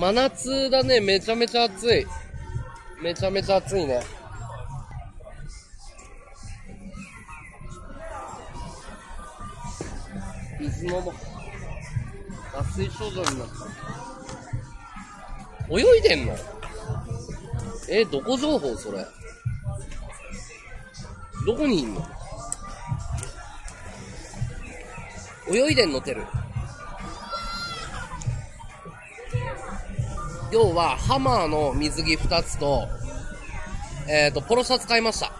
真夏だね。めちゃめちゃ暑い。めちゃめちゃ暑いね。水飲もう。脱水症状になった。泳いでんの？え、どこ情報それ？どこにいんの？泳いでんのてる。要は、ハマーの水着2つと、えっ、ー、と、ポロシャツ買いました。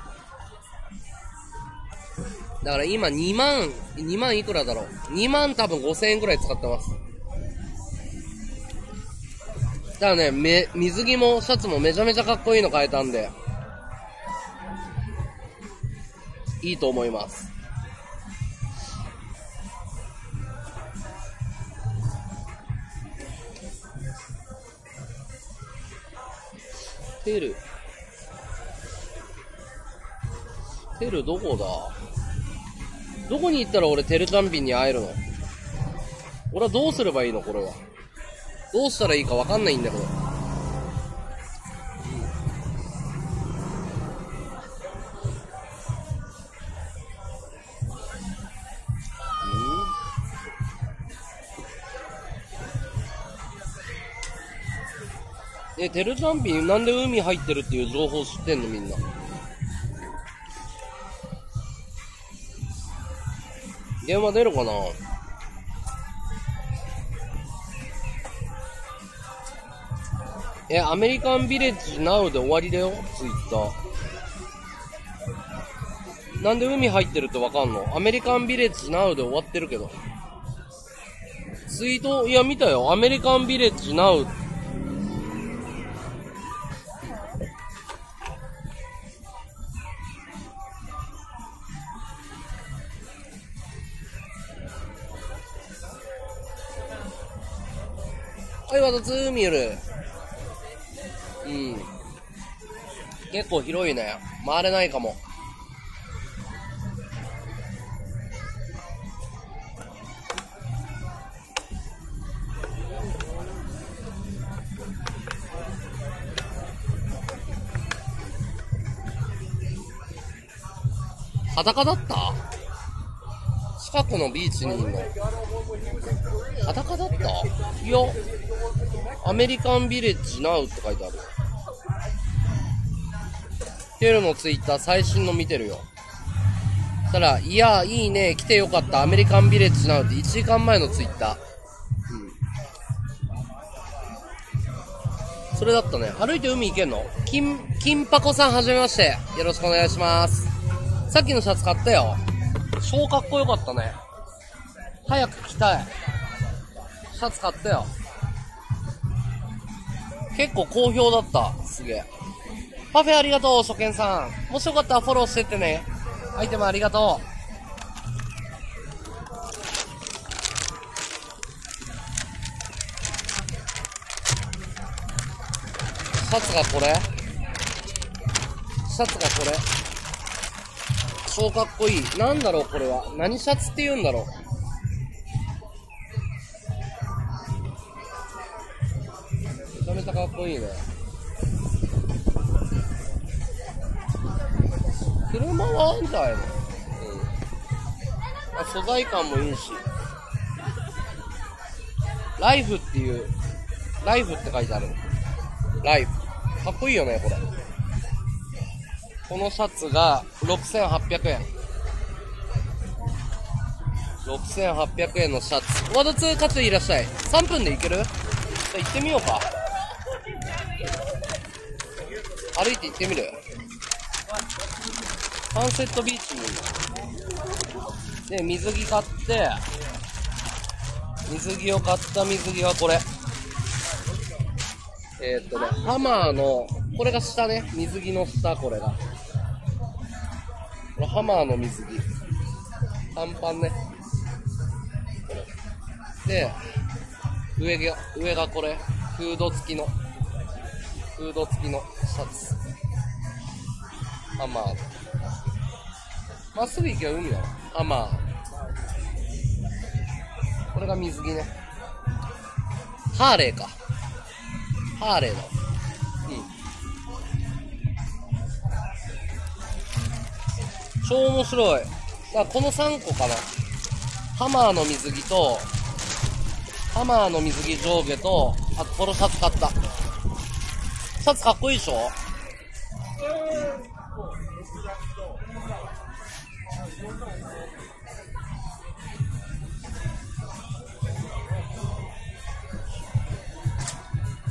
だから今2万、2万いくらだろう。2万多分5000円くらい使ってます。だからね、め、水着もシャツもめちゃめちゃかっこいいの買えたんで、いいと思います。テル。テルどこだ？どこに行ったら俺テルタンビンに会えるの？俺はどうすればいいの？これは。どうしたらいいかわかんないんだけど。え、テルチャンピンなんで海入ってるっていう情報知ってんのみんな？電話出るかな？え、アメリカンビレッジナウで終わりだよ、ツイッター。なんで海入ってるってわかんの？アメリカンビレッジナウで終わってるけど。ツイート、いや見たよ。アメリカンビレッジナウ。はい、またズーミル。うん。結構広いね。回れないかも。裸だった？近くのビーチにいんの裸だった？いや、アメリカンビレッジナウって書いてある。テルのツイッター最新の見てるよ。そしたら、いや、いいね、来てよかった、アメリカンビレッジナウって1時間前のツイッター。うん。それだったね。歩いて海行けんの？金、金パコさんはじめまして。よろしくお願いします。さっきのシャツ買ったよ。超かっこよかったね。早く着たい。シャツ買ったよ。結構好評だった。すげえ。パフェありがとう、初見さん。もしよかったらフォローしてってね。アイテムありがとう。シャツがこれ？シャツがこれ？超かっこいい。なんだろう、これは。何シャツって言うんだろう。めちゃめちゃかっこいいね。車はあんじゃないの？うん。あ素材感もいいし。ライフっていう、ライフって書いてある。ライフ。かっこいいよね、これ。このシャツが6800円。6800円のシャツ。ワード2カツいらっしゃい。3分で行ける？じゃ行ってみようか。歩いて行ってみるサンセットビーチにで、水着買って、水着を買った水着はこれ。えー、っとね、ハマーの、これが下ね、水着の下、これが。ハマーの水着。短パンね。これ。で、上が、上がこれ。フード付きの。フード付きのシャツ。ハマー。まっすぐ行けば海だろ。ハマー。これが水着ね。ハーレーか。ハーレーの。超面白い。だこの3個かな。ハマーの水着と、ハマーの水着上下と、あとこのシャツ買った。シャツかっこいいでしょ？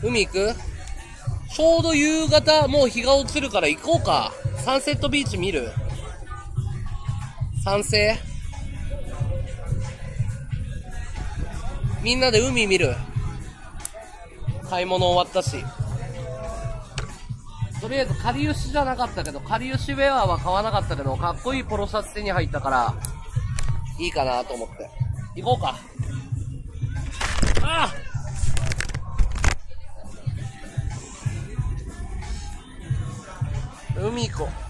海行く？ちょうど夕方、もう日が落ちるから行こうか。サンセットビーチ見る？賛成みんなで海見る買い物終わったし。とりあえず、かりゆしじゃなかったけど、かりゆしウェアは買わなかったけど、かっこいいポロシャツ手に入ったから、いいかなと思って。行こうか。ああ海行こう。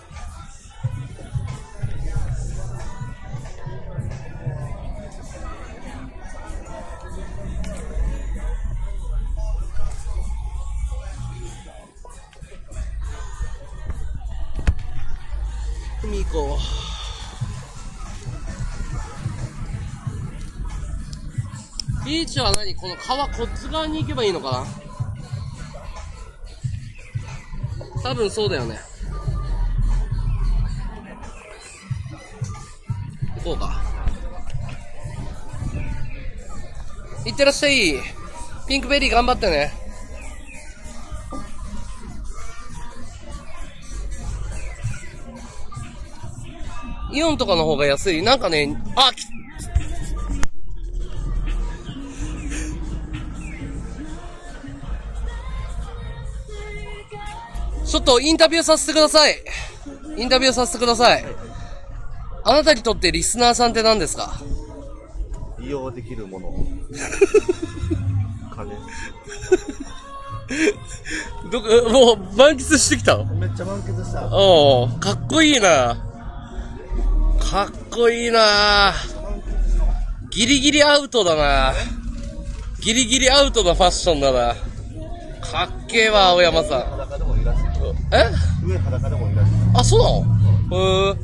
海行こう。ビーチは何？この川こっち側に行けばいいのかな？多分そうだよね。行こうか。いってらっしゃい。ピンクベリー頑張ってね。イオンとかの方が安い。なんかね、あ、きちょっとインタビューさせてください。インタビューさせてください。あなたにとってリスナーさんって何ですか？利用できるもの。金。どこ、もう満喫してきたの？めっちゃ満喫した。おおかっこいいなかっこいいなギリギリアウトだなギリギリアウトなファッションだなかっけえわ、青山さん。え？あ、そうなの？へー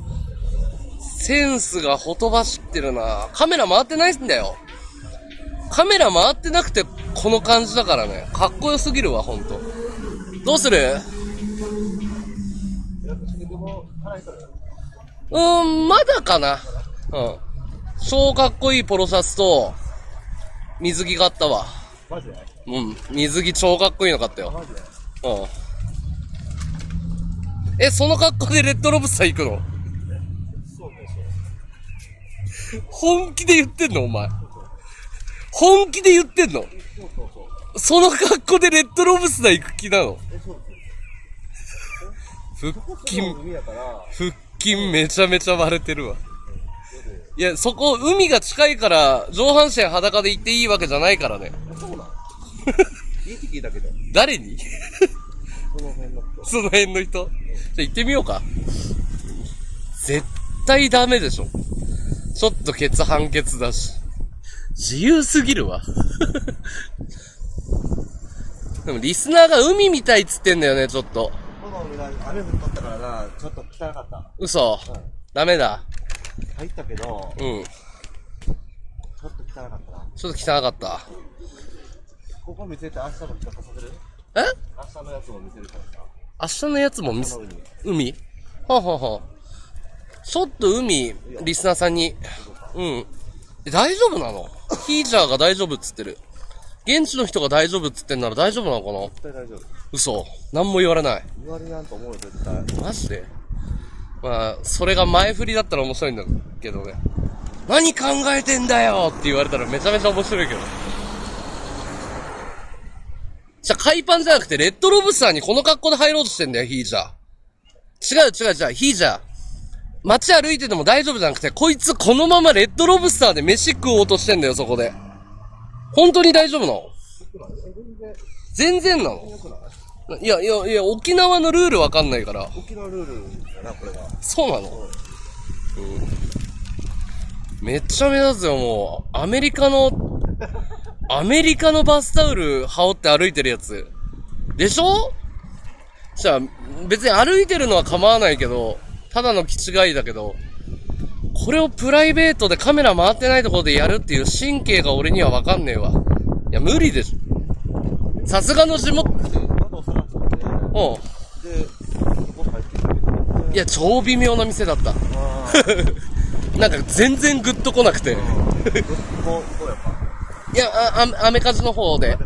センスがほとばしってるなカメラ回ってないんだよ。カメラ回ってなくてこの感じだからね。かっこよすぎるわ、ほんと。どうする？うーん、まだかな。うん。超かっこいいポロシャツと、水着買ったわ。マジで？うん。水着超かっこいいの買ったよ。マジで？うん。え、その格好でレッドロブスター行くの？そう本気で言ってんのお前。本気で言ってんの？ょ。そうそうそう。その格好でレッドロブスター行く気なの？え、そう腹筋、海やから、腹筋めちゃめちゃ割れてるわ。いや、そこ、海が近いから、上半身裸で行っていいわけじゃないからね。そうなん？いいって聞いたけど、誰に？その辺の人。その辺の人？じゃあ行ってみようか。絶対ダメでしょ。ちょっとケツ判決だし。自由すぎるわ。でもリスナーが海みたいっつってんだよね、ちょっと。この海が雨降っとったからな、ちょっと汚かった。嘘。ダメだ。入ったけど、うん。ちょっと汚かったな。ちょっと汚かった。ここ見せて明日させる？え？明日のやつも見せるからさ。明日のやつも見せ海。海？はあ、はあはあ、ちょっと海、リスナーさんに。うん。え大丈夫なの？ヒージャーが大丈夫っつってる。現地の人が大丈夫っつってんなら大丈夫なのかな？絶対大丈夫。嘘。何も言われない。言われなんと思うよ、絶対。マジで？まあ、それが前振りだったら面白いんだけどね。何考えてんだよって言われたらめちゃめちゃ面白いけど。じゃあ、海パンじゃなくて、レッドロブスターにこの格好で入ろうとしてんだよ、ヒージャー。違う違う違う、ヒージャー。街歩いてても大丈夫じゃなくて、こいつこのままレッドロブスターで飯食おうとしてんだよ、そこで。本当に大丈夫なの？全然なの？いや、いや、いや、沖縄のルールわかんないから。沖縄ルールだな、これが。そうなの？うん。めっちゃ目立つよ、もう。アメリカの、アメリカのバスタオル羽織って歩いてるやつ。でしょ？じゃあ、別に歩いてるのは構わないけど、ただの気違いだけど、これをプライベートでカメラ回ってないところでやるっていう神経が俺にはわかんねえわ。いや、無理でしょ。さすがの地元、って、で、うそこ入ってき。いや、超微妙な店だった。あ なんか全然グッと来なくて。ー、こう、こうやっぱ。いや、あ、あ、アメカジの方で。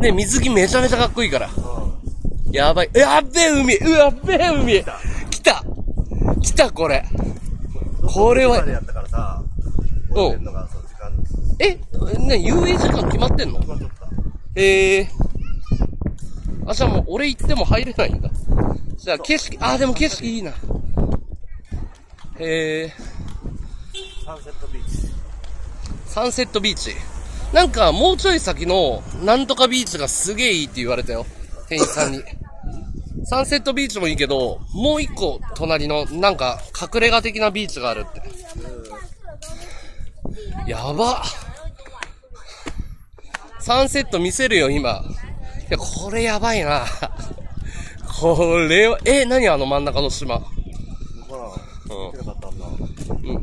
ね、水着めちゃめちゃかっこいいから。うん。やばい。やっべえ海うわっべえ海来た来たこれ。これはえ、ね、遊泳時間決まってんの？決まっとった。ええー。あ、じゃあもう俺行っても入れないんだ。じゃあ景色、あ、でも景色いいな。へえサンセットビーチ。サンセットビーチ。なんかもうちょい先のなんとかビーチがすげえいいって言われたよ。店員さんに。サンセットビーチもいいけど、もう一個隣のなんか隠れ家的なビーチがあるって。やば。サンセット見せるよ、今。いや、これやばいな。これは、え、何あの真ん中の島？うん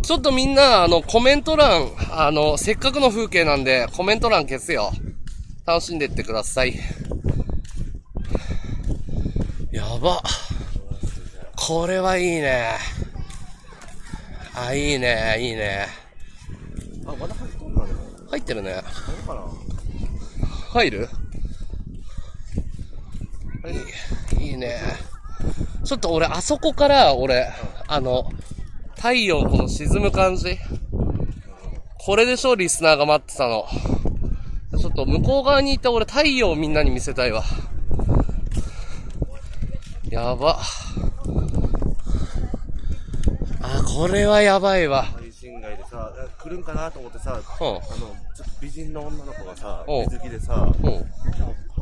ちょっとみんな、あの、コメント欄、あの、せっかくの風景なんで、コメント欄消すよ。楽しんでってください。やば。これはいいね。あ、いいね、いいね。あ、まだ入っとんだね。入ってるね。入る？いいいいね。ちょっと俺、あそこから、俺、あの、太陽この沈む感じ。これでしょ、リスナーが待ってたの。ちょっと向こう側に行って俺、太陽をみんなに見せたいわ。やば。あ、これはやばいわ。でさ、来るんかなと思ってさ、うんあの、ちょっと美人の女の子がさ、うん水着でさ、うん。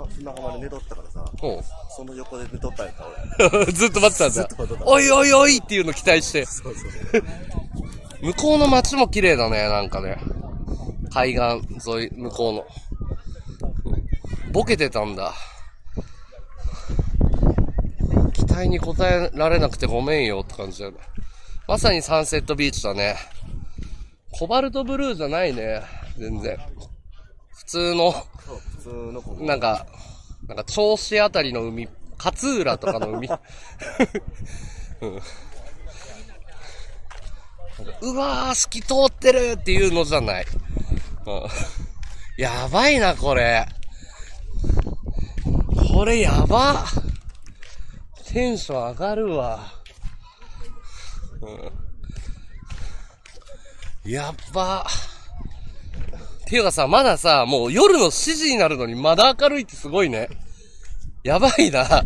砂浜で寝とったからさ、うん。その横で寝とったんや。ずっと待ってたんだずっと待って。たおいおいおいっていうの期待して。そうそう。向こうの街も綺麗だね、なんかね。海岸沿い、向こうの。ボケてたんだ。期待に応えられなくてごめんよって感じだよね。まさにサンセットビーチだね。コバルトブルーじゃないね。全然。普通の、通の子。なんか、なんか、銚子あたりの海、勝浦とかの海。うん、うわー、透き通ってるっていうのじゃない。うん、やばいな、これ。これやば。テンション上がるわ。うん、やっば。っていうかさ、まださ、もう夜の7時になるのにまだ明るいってすごいね。やばいな。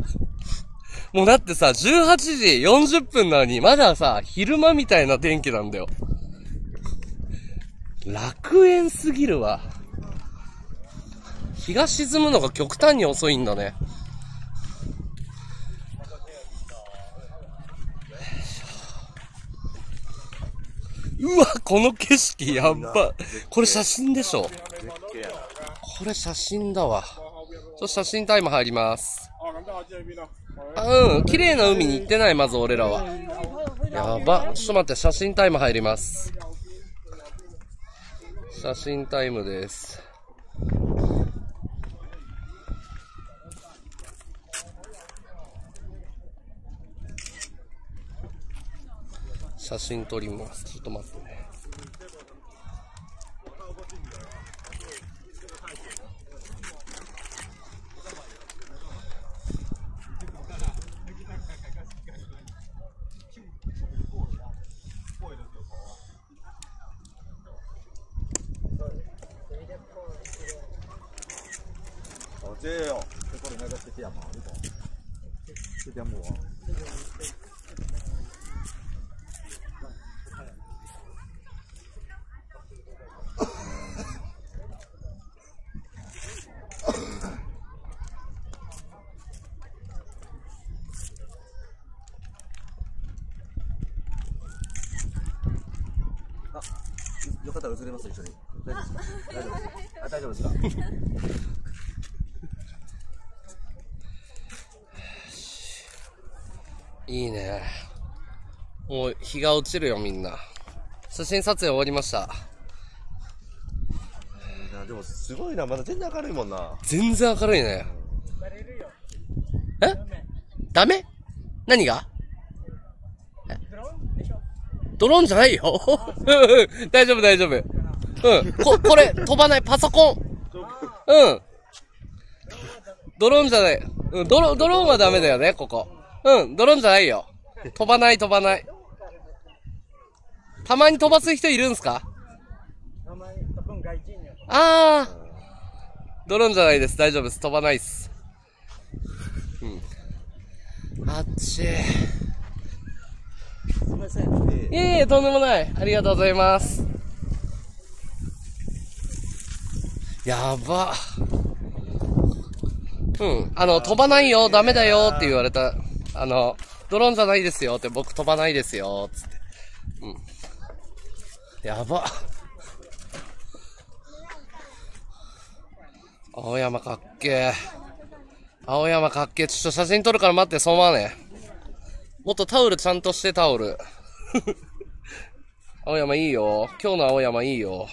もうだってさ、18時40分なのに、まださ、昼間みたいな天気なんだよ。楽園すぎるわ。日が沈むのが極端に遅いんだね。うわ、この景色やっば。これ写真でしょ。これ写真だわ。ちょ、写真タイム入ります。あうん、綺麗な海に行ってない、まず俺らは。やば。ちょっと待って、写真タイム入ります。写真タイムです。写真撮ります。ちょっと待ってね。哦，这样，这过来那个是点毛的，是点毛。あ、よかったら映れます一緒に。大丈夫ですか。大丈夫ですか。あ、大丈夫ですか。いいね。もう日が落ちるよみんな。写真撮影終わりました。いやでもすごいな、まだ全然明るいもんな。全然明るいね。え？ダメ？何が？え？ドローンじゃないよ。大丈夫大丈夫。うん。こ、これ飛ばないパソコン。うん。ドローンじゃない。うん、ドロ、ドローンはダメだよね、ここ。うん、ドローンじゃないよ。飛ばない飛ばない。たまに飛ばす人いるんすか？あー。ドローンじゃないです。大丈夫です。飛ばないっす。うん。あっち。すみません。いえいえ、とんでもない。ありがとうございます。やば。うん。あの、飛ばないよ、ダメだよって言われた。あの、ドローンじゃないですよって、僕飛ばないですよ、つって。うん。やば。青山かっけえ。青山かっけ。ちょっと写真撮るから待って、そう思わね。もっとタオルちゃんとしてタオル。青山いいよ。今日の青山いいよ。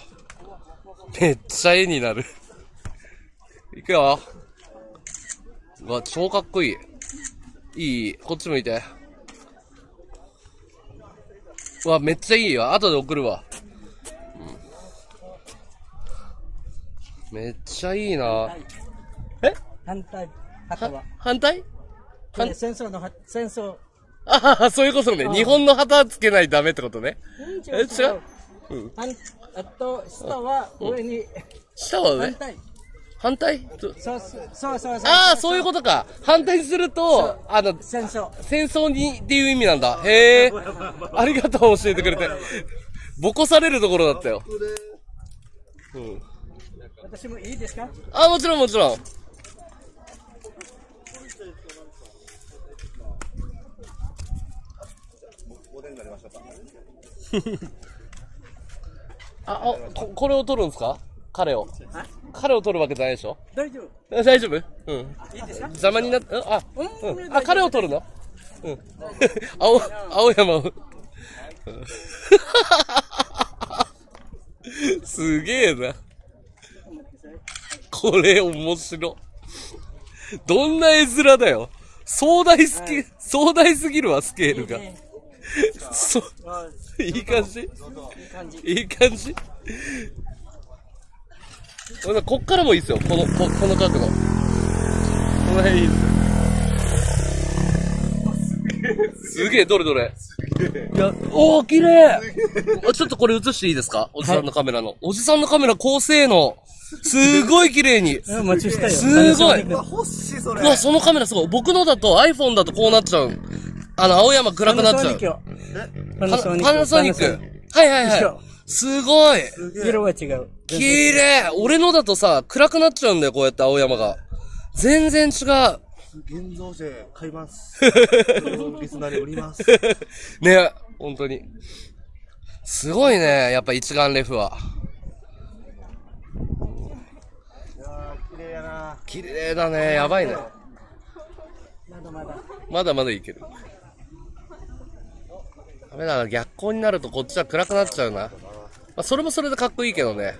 めっちゃ絵になる。いくよ。うわ、超かっこいい。いい、こっち向いて。うわ、めっちゃいいよ。後で送るわ。うんめっちゃいいな。え？反対、旗は。反対？これ戦争のは、戦争。ああ、そういうことね。日本の旗つけないとダメってことね。え違う？うん。反あと、下は上に、下はね。反対。反対？とそうそうそうそう。ああ、そういうことか。反対すると、あの、戦争。戦争にっていう意味なんだ。へえ。ありがとう、教えてくれて。ボコされるところだったよ。うん。私もいいですか？あ、もちろんもちろん。おでんになりましたか。あ、あここれを取るんですか？彼を。彼を取るわけじゃないでしょ？大丈夫。え大丈夫？うん。いいですか？邪魔になっ、うんあ。あ、彼を取るの？うん。青、青山を。うん すげえな。これ面白。どんな絵面だよ。壮大すぎ、壮大すぎるわ、スケールが。いいねそ、あいい感じ？いい感じ？いい感じほなこっからもいいですよ。この、ここの角度。この辺いいです。すげえ、どれどれ？いや、おー、綺麗あちょっとこれ映していいですか？おじさんのカメラの。おじさんのカメラ高性能。すごい綺麗に。すごいパナソニック欲しい、そうれ。わ、そのカメラすごい。僕のだと iPhone だとこうなっちゃう。あの、青山暗くなっちゃう。パナソニックパナソニック。はいはいはい。すごい。色は違う。綺麗俺のだとさ、暗くなっちゃうんだよ、こうやって青山が。全然違う。現像して買います。リスナーに売ります。ね、本当に。すごいね、やっぱ一眼レフは。いやー、綺麗やな。綺麗だね、やばいね。まだまだ。まだまだいける。ダメだな、逆光になるとこっちは暗くなっちゃうな。まあ、それもそれでかっこいいけどね。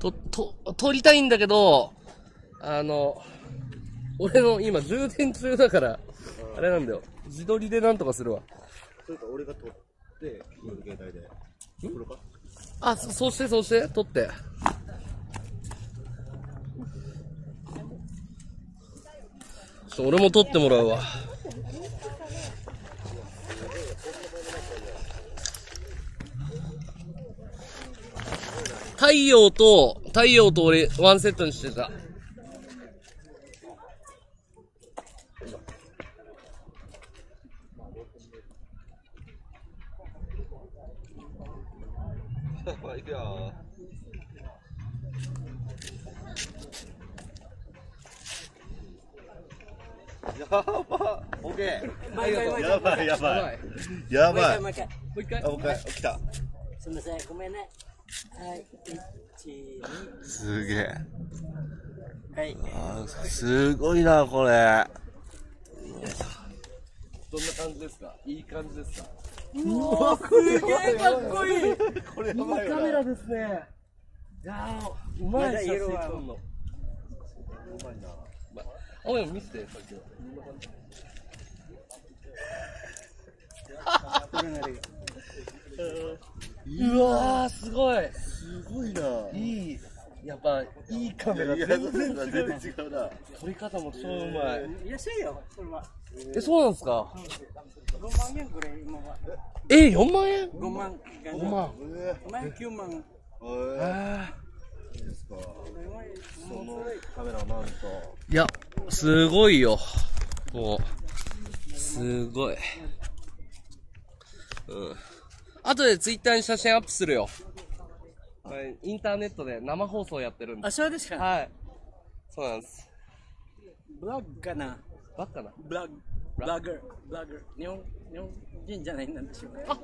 と、と、撮りたいんだけど、あの、俺の今充電中だから、あれなんだよ。自撮りでなんとかするわ。それか俺が撮って、携帯で。これかあ、そそうしてそうして、撮って。ちょ俺も撮ってもらうわ。太陽と、太陽と俺、ワンセットにしてた。行くよやばオッケー毎回毎回やばい。やばい。やばい。毎回毎回。もう一回あ、もう一回来たすみません、ごめんね。はい。一、すげえ。はい。あすごい。な、これ。どんな感じですかい。い。感じですかすげえかっこい。い。これやい。い。ばい。カメラですね。い。や、うまい。写真撮るの。うまい。なまあ、青山見せて、さっき。うわー、すごい。すごいないい。やっぱ、いいカメラいや全然違うな撮り方も超うまい。安いよ、これは。え、そうなんですか？5万円くらい、今は。え、4万円？5万。?5 万。え5万、9万。ー、あいいですかそそのカメラなんとーいや、すごいよ。もう、すごい。うん。後でツイッターに写真アップするよ。これインターネットで生放送やってるんであ、。そうですか。はい。そうなんです。ブログかな。バッカな。ブログ。ブログ。ブログ。日本、日本人じゃないんなんでしょうか。あ、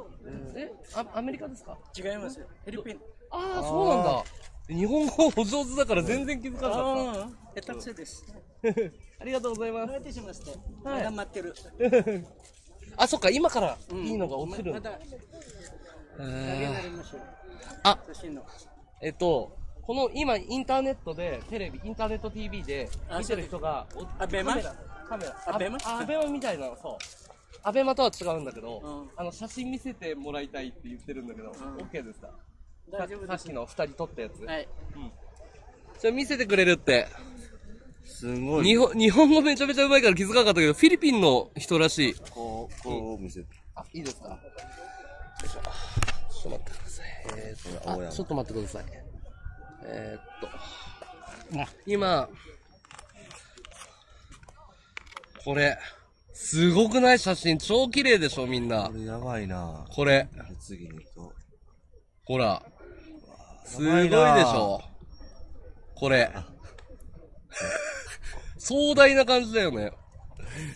え、あアメリカですか？違います。フィリピン。ああ、そうなんだ。日本語お上手だから全然気づかなかっああ、下手くそです。た。ありがとうございまお待たせしました。はいまだ待ってる。す。あ、そっか、今からいいのが落ちるんだ。まま。あ。えっと、この今インターネットで、テレビ、インターネット TV であ見てる人が、おアベマ？カメラ、カメラ、アベマ？あアベマみたいなの、そう。アベマとは違うんだけど、うんあの、写真見せてもらいたいって言ってるんだけど、ん OK ですか？大丈夫ですさっき。の二人撮ったやつ。はい。それ見せてくれるって。すごい。日本、日本語めちゃめちゃうまいから気づかなかったけど、フィリピンの人らしい。こう、こう見せて。あ、いいですか？よいしょ。ちょっと待ってください。えー、っと、あ、青山ちょっと待ってください。えー、っと、今、これ、すごくない写真？超綺麗でしょ、みんなこ。れやばいな。これ、で次にと。ほら。すごいでしょ。これ。壮大な感じだよね。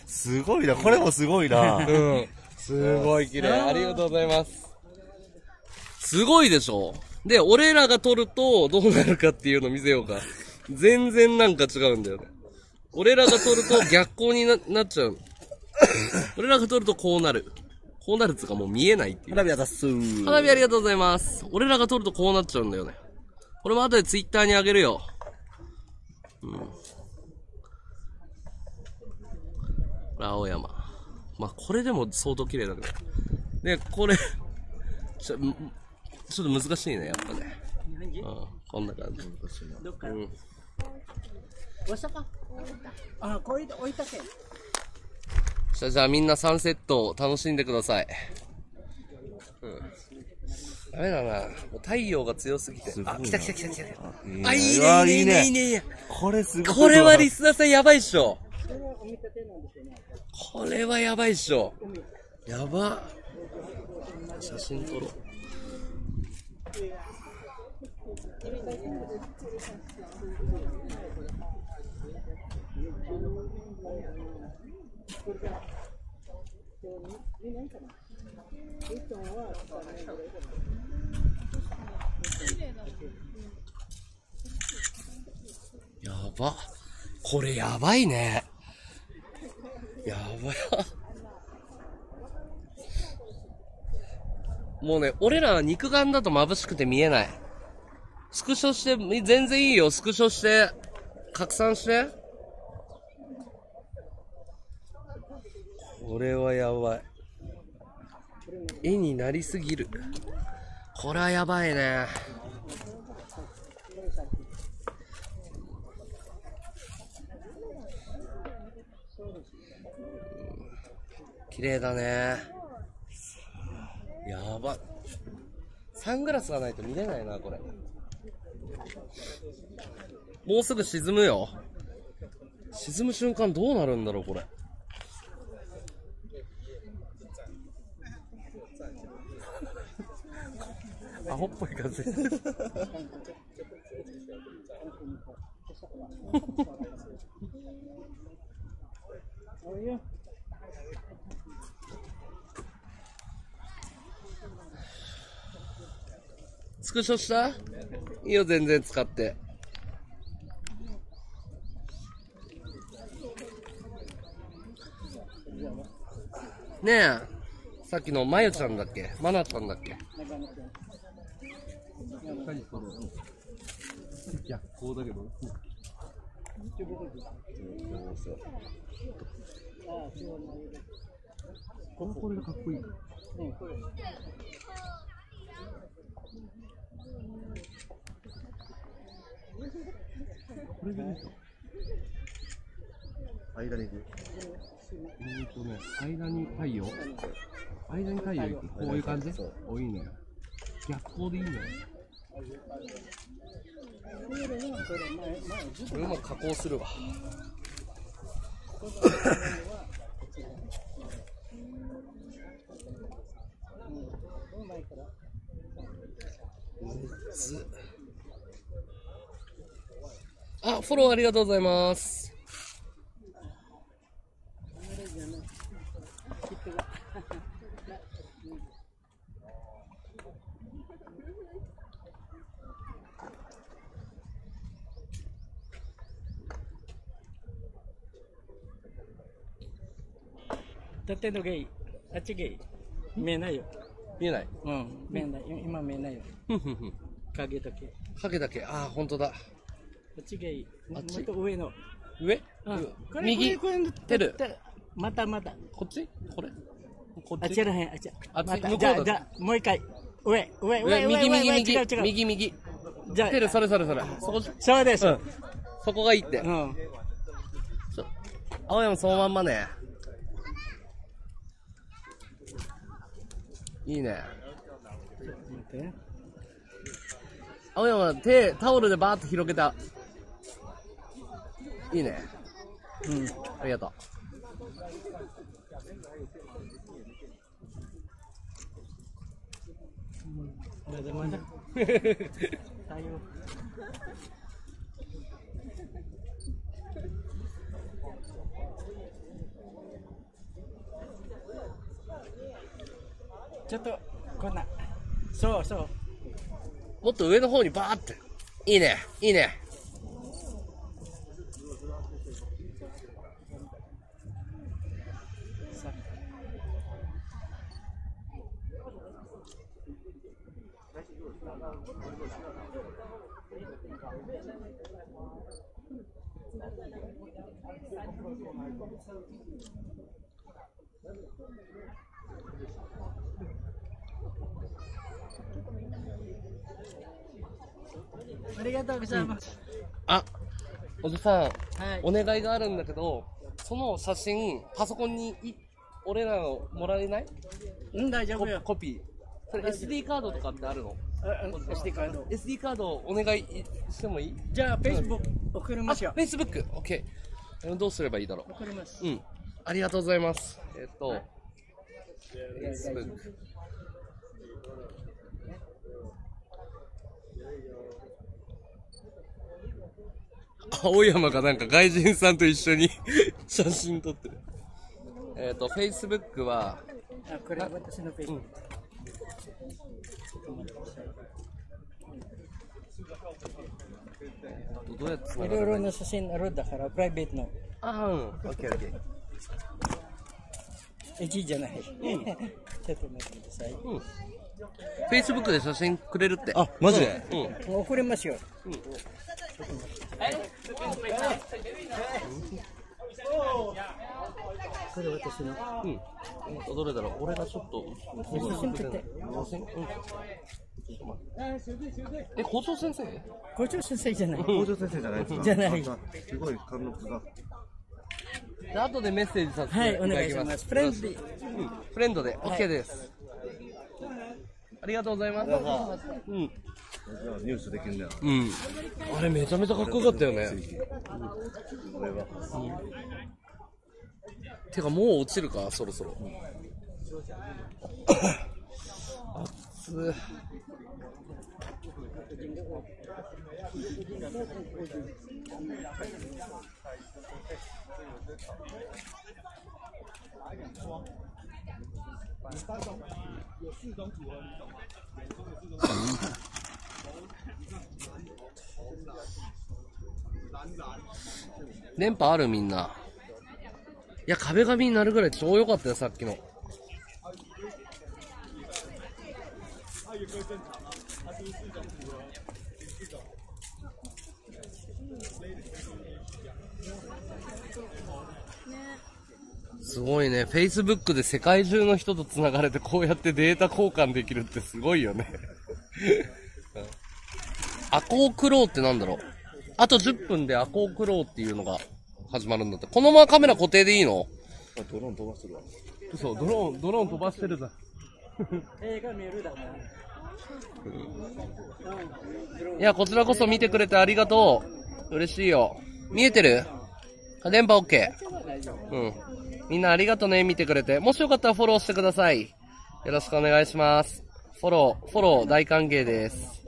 すごいな。これもすごいな。うん。すごい綺麗。ありがとうございます。すごいでしょで、俺らが撮るとどうなるかっていうの見せようか。全然なんか違うんだよね。俺らが撮ると逆光にななっちゃう。俺らが撮るとこうなる。こうなるっつうかもう見えないっていう。花火は出すー。花火ありがとうございます。俺らが撮るとこうなっちゃうんだよね。これも後でツイッターにあげるよ。うん。これ青山。まあ、これでも相当綺麗だけど。で、これ、ちょ、んちょっと難しいね、やっぱね。うん、こんな感じ。どっかうん。大阪？あ、こうい置いたけ。じゃあ、じゃあみんなサンセットを楽しんでください。うん。ダメだな。もう太陽が強すぎて。あ、来た来た来た来た。あ、いいわね、いいね、いいね、いいね。これすごいわ。これはリスナーさんやばいっしょ。これはやばいっしょ。やば。写真撮ろう。やば。これやばいね。やばい。もうね、俺らは肉眼だと眩しくて見えない。スクショして、全然いいよ。スクショして、拡散して。これはやばい。絵になりすぎる。これはやばいね。綺麗だね。やば。サングラスがないと見れないな、これ。もうすぐ沈むよ。沈む瞬間どうなるんだろう、これ。アホっぽい感じ。スクショした？いいよ、全然使って。ねえ、さっきのまゆちゃんだっけ？まなちゃんだっけ？逆光だけど。このこれ。がかっこいい。間に行く。えっとね、間に太陽間に太陽ってこういう感じお、いいね。逆光でいいね。これも加工するわ。あ、フォローありがとうございます。縦のゲイ。あっちゲイ。見えないよ。見えない？うん、見えない。今見えないよ。影だけ。影だけ。ああ、本当だ。あっちゲイ。もっあっちと上の。上、うんうこれ右？これこれてる？てまたまた。こっち？これ？こっち？あっちらへん、あっち。あっち？じゃあ、じゃあ、もう一回。上、上、上、上上、右右右上違う違う。右右じゃあ、てるそれそれそれそこ？そうです。うんそこがいいって、うん。青山そのまんまねいいね。青山手タオルでバーッと広げた。いいね。うん。ありがとう。まだまだ。対応。ちょっと、こんな。そうそう。もっと上の方にバーっていいねいいねがとうございます。あおじさんはい。お願いがあるんだけどその写真パソコンにい俺らのもらえない？うん、大丈コ夫よ。コピーそれ SD カードとかってあるの？SD カード。SD カードお願いしてもいい？じゃあ、Facebook 送りあ、ますよ。Facebook、OK。どうすればいいだろ送ります。う。うん。ありがとうございます。えっと、Facebook。青山がなんか外人さんと一緒に 写真撮ってる。えっと、Facebook は、あ、これ私の Facebook。どうやって繋いろいろな写真あるだから、プライベートの。あ、うん。OKOK。1じゃない。ちょっと待ってください。うん。Facebook で写真くれるって。あ、マジで？うん。送りますよ。これ私の。うん。えっと、どれだろう俺がちょっと。写真撮って。写真うん。え、校長先生？校長先生じゃない。校長先生じゃないですかじゃないすごい貫禄が。で、後でメッセージさせてはい、いたお願だきま。いしますす。フレンドリー。うん。フレンドで OK です。ありがとうございます。うん。じゃあニュースできるんだよ。うん。あれめちゃめちゃかっこよかったよね。これは。てかもう落ちるか、そろそろ。熱い。電波あるみんな。いや、壁紙になるぐらい超良かったよ、さっきの。すごいね。Facebook で世界中の人と繋がれてこうやってデータ交換できるってすごいよね。アコークローってなんだろうあと10分でアコークローっていうのが始まるんだって。このままカメラ固定でいいの？ドローン飛ばしてるわ。そう、ドローン、ドローン飛ばしてるじゃん。映画見るだ。いや、こちらこそ見てくれてありがとう。嬉しいよ。見えてる？電波 OK。うん。みんなありがとうね、見てくれて。もしよかったらフォローしてください。よろしくお願いします。フォロー、フォロー大歓迎です。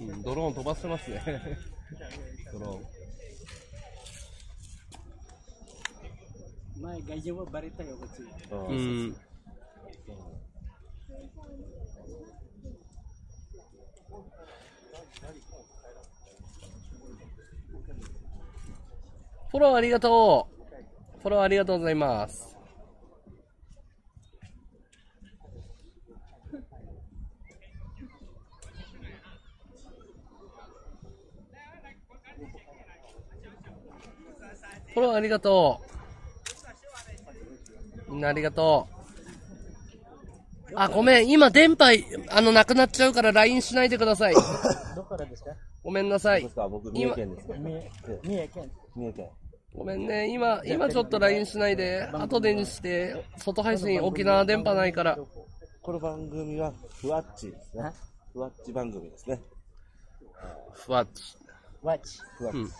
うん、ドローン飛ばしてますね。ドローン。前、外人はバレたよ、こっち。うん。フォローありがとう。フォローありがとうございます。フォローありがとう。みんなありがとう。あ、ごめん。今電波、あの、なくなっちゃうから LINE しないでください。どこからですか？ごめんなさいです。か？僕、三重県です。三重三重県。三重県。ごめんね。今、今ちょっと LINE しないで。後でにして。外配信沖縄電波ないから。この番組は、ふわっちですね。ふわっち番組ですね。ふわっち。ワッチ。ふわっち。うん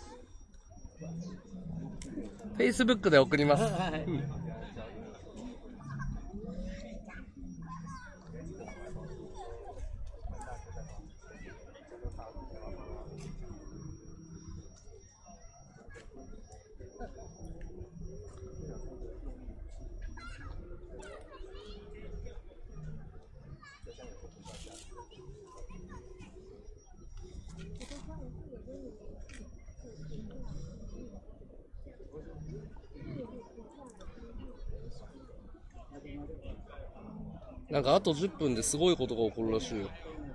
Facebook で送ります。はい。なんかあと10分ですごいことが起こるらしいよ。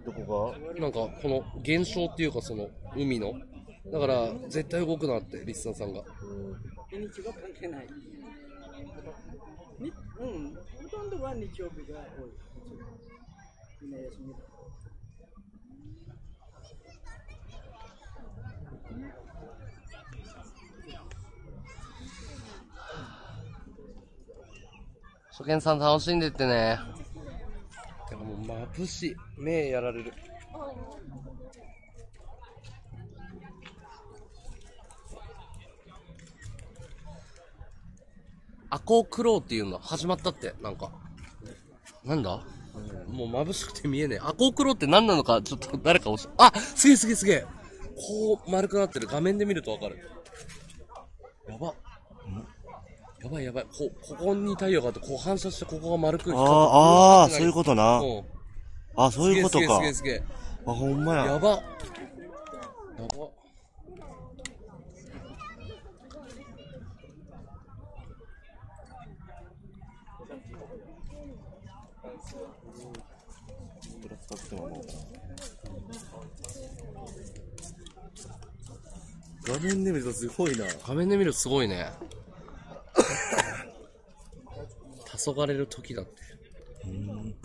どこなんかこの現象っていうかその海の。だから絶対動くなって、リスナーさんが。日にちは関係ない。にうん、ほとんどは日曜日が多い。みんな休みだ。初見さん楽しんでってね。てかもう眩しい。目やられる。アコークローっていうの始まったって、なんか。なんだ？もう眩しくて見えねえ。アコークローって何なのか、ちょっと誰か教え、あすげえすげえすげえこう丸くなってる。画面で見るとわかる。やば。やばいやばい。こ、ここに太陽があって、こう反射してここが丸くああ、ああ、そういうことな。うん。あそういうことかすげえ。すげえすげえあ、ほんまえ。やや。ば。やば。画面で見るとすごいな。画面で見るとすごいね。黄昏れる時だって。うん。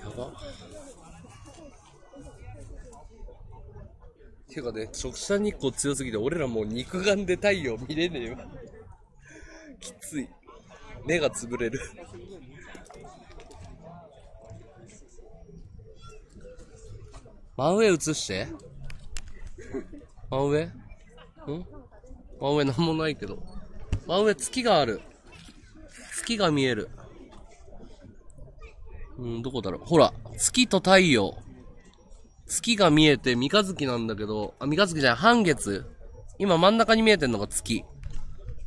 やばっ。ていうかね、直射日光強すぎて、俺らもう肉眼で太陽見れねえわ。きつい。目が潰れる。真上映して。真上ん真上なんもないけど。真上月がある。月が見える。うん、どこだろう。ほら、月と太陽。月が見えて三日月なんだけど、あ、三日月じゃない、半月。今真ん中に見えてんのが月。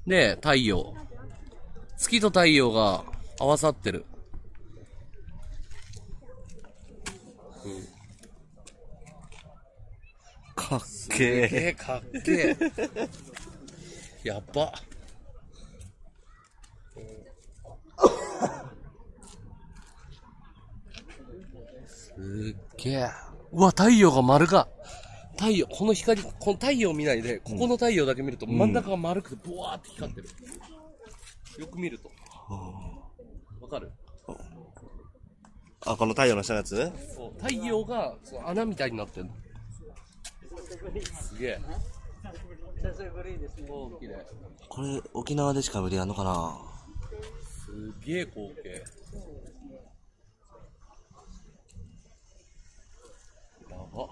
で、太陽。月と太陽が合わさってる。かっけえ。かっけえ。やっば。すっげえ。うわ、太陽が丸が。太陽、この光、この太陽見ないで、ここの太陽だけ見ると真ん中が丸くて、ボワーって光ってる。よく見ると。わかる？あ、この太陽の下のやつ？そう太陽がその穴みたいになってるの。すげえ。久しぶりですね。おー、綺麗。これ、沖縄でしか無理やんのかな？すげえ光景。やば。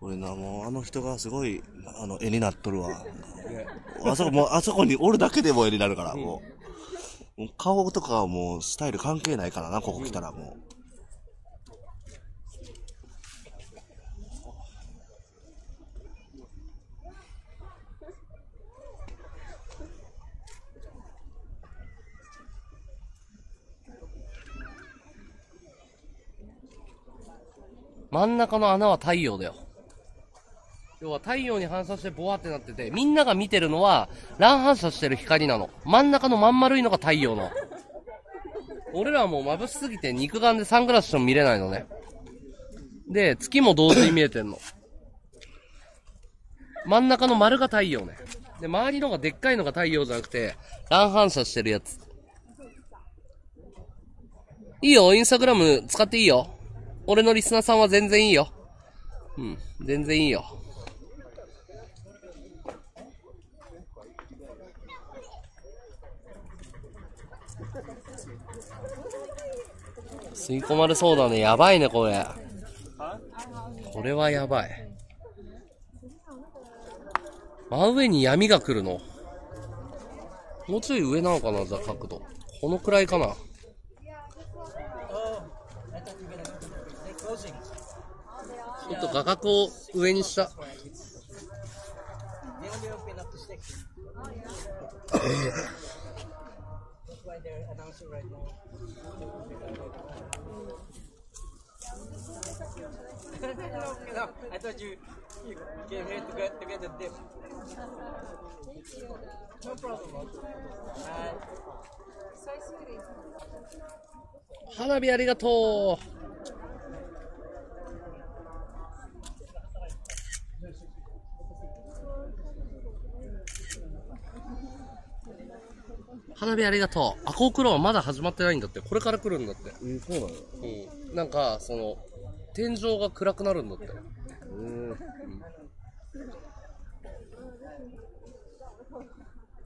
俺な、もうあの人がすごい、あの、絵になっとるわ。ね、あそこ、もう、あそこにおるだけでも絵になるから、もう。もう顔とかはもうスタイル関係ないからな、ここ来たらも真ん中の穴は太陽だよ。要は太陽に反射してボワってなってて、みんなが見てるのは乱反射してる光なの。真ん中のまん丸いのが太陽の。俺らはもう眩しすぎて肉眼でサングラスしても見れないのね。で、月も同時に見えてんの。真ん中の丸が太陽ね。で、周りのがでっかいのが太陽じゃなくて、乱反射してるやつ。いいよ、インスタグラム使っていいよ。俺のリスナーさんは全然いいよ。うん、全然いいよ。吸い込まれそうだね。やばいね、これ。これはやばい。真上に闇が来るの。もうちょい上なのかなじゃあ角度。このくらいかな。I thought you were gonna they're closing. ちょっと画角を上にした。花火ありがとう。花火ありがとう。アコークロはまだ始まってないんだって。これから来るんだって。う。えそうなのうん。なんか、その、天井が暗くなるんだって。て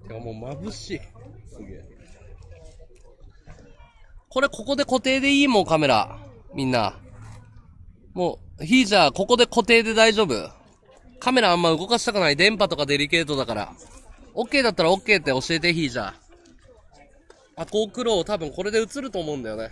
かもう眩しい。すげえ。これここで固定でいいもん、カメラ。みんな。もう、ヒージャー、ここで固定で大丈夫。カメラあんま動かしたくない。電波とかデリケートだから。OK だったら OK って教えて、ヒージャー。アコークロー多分これで映ると思うんだよね。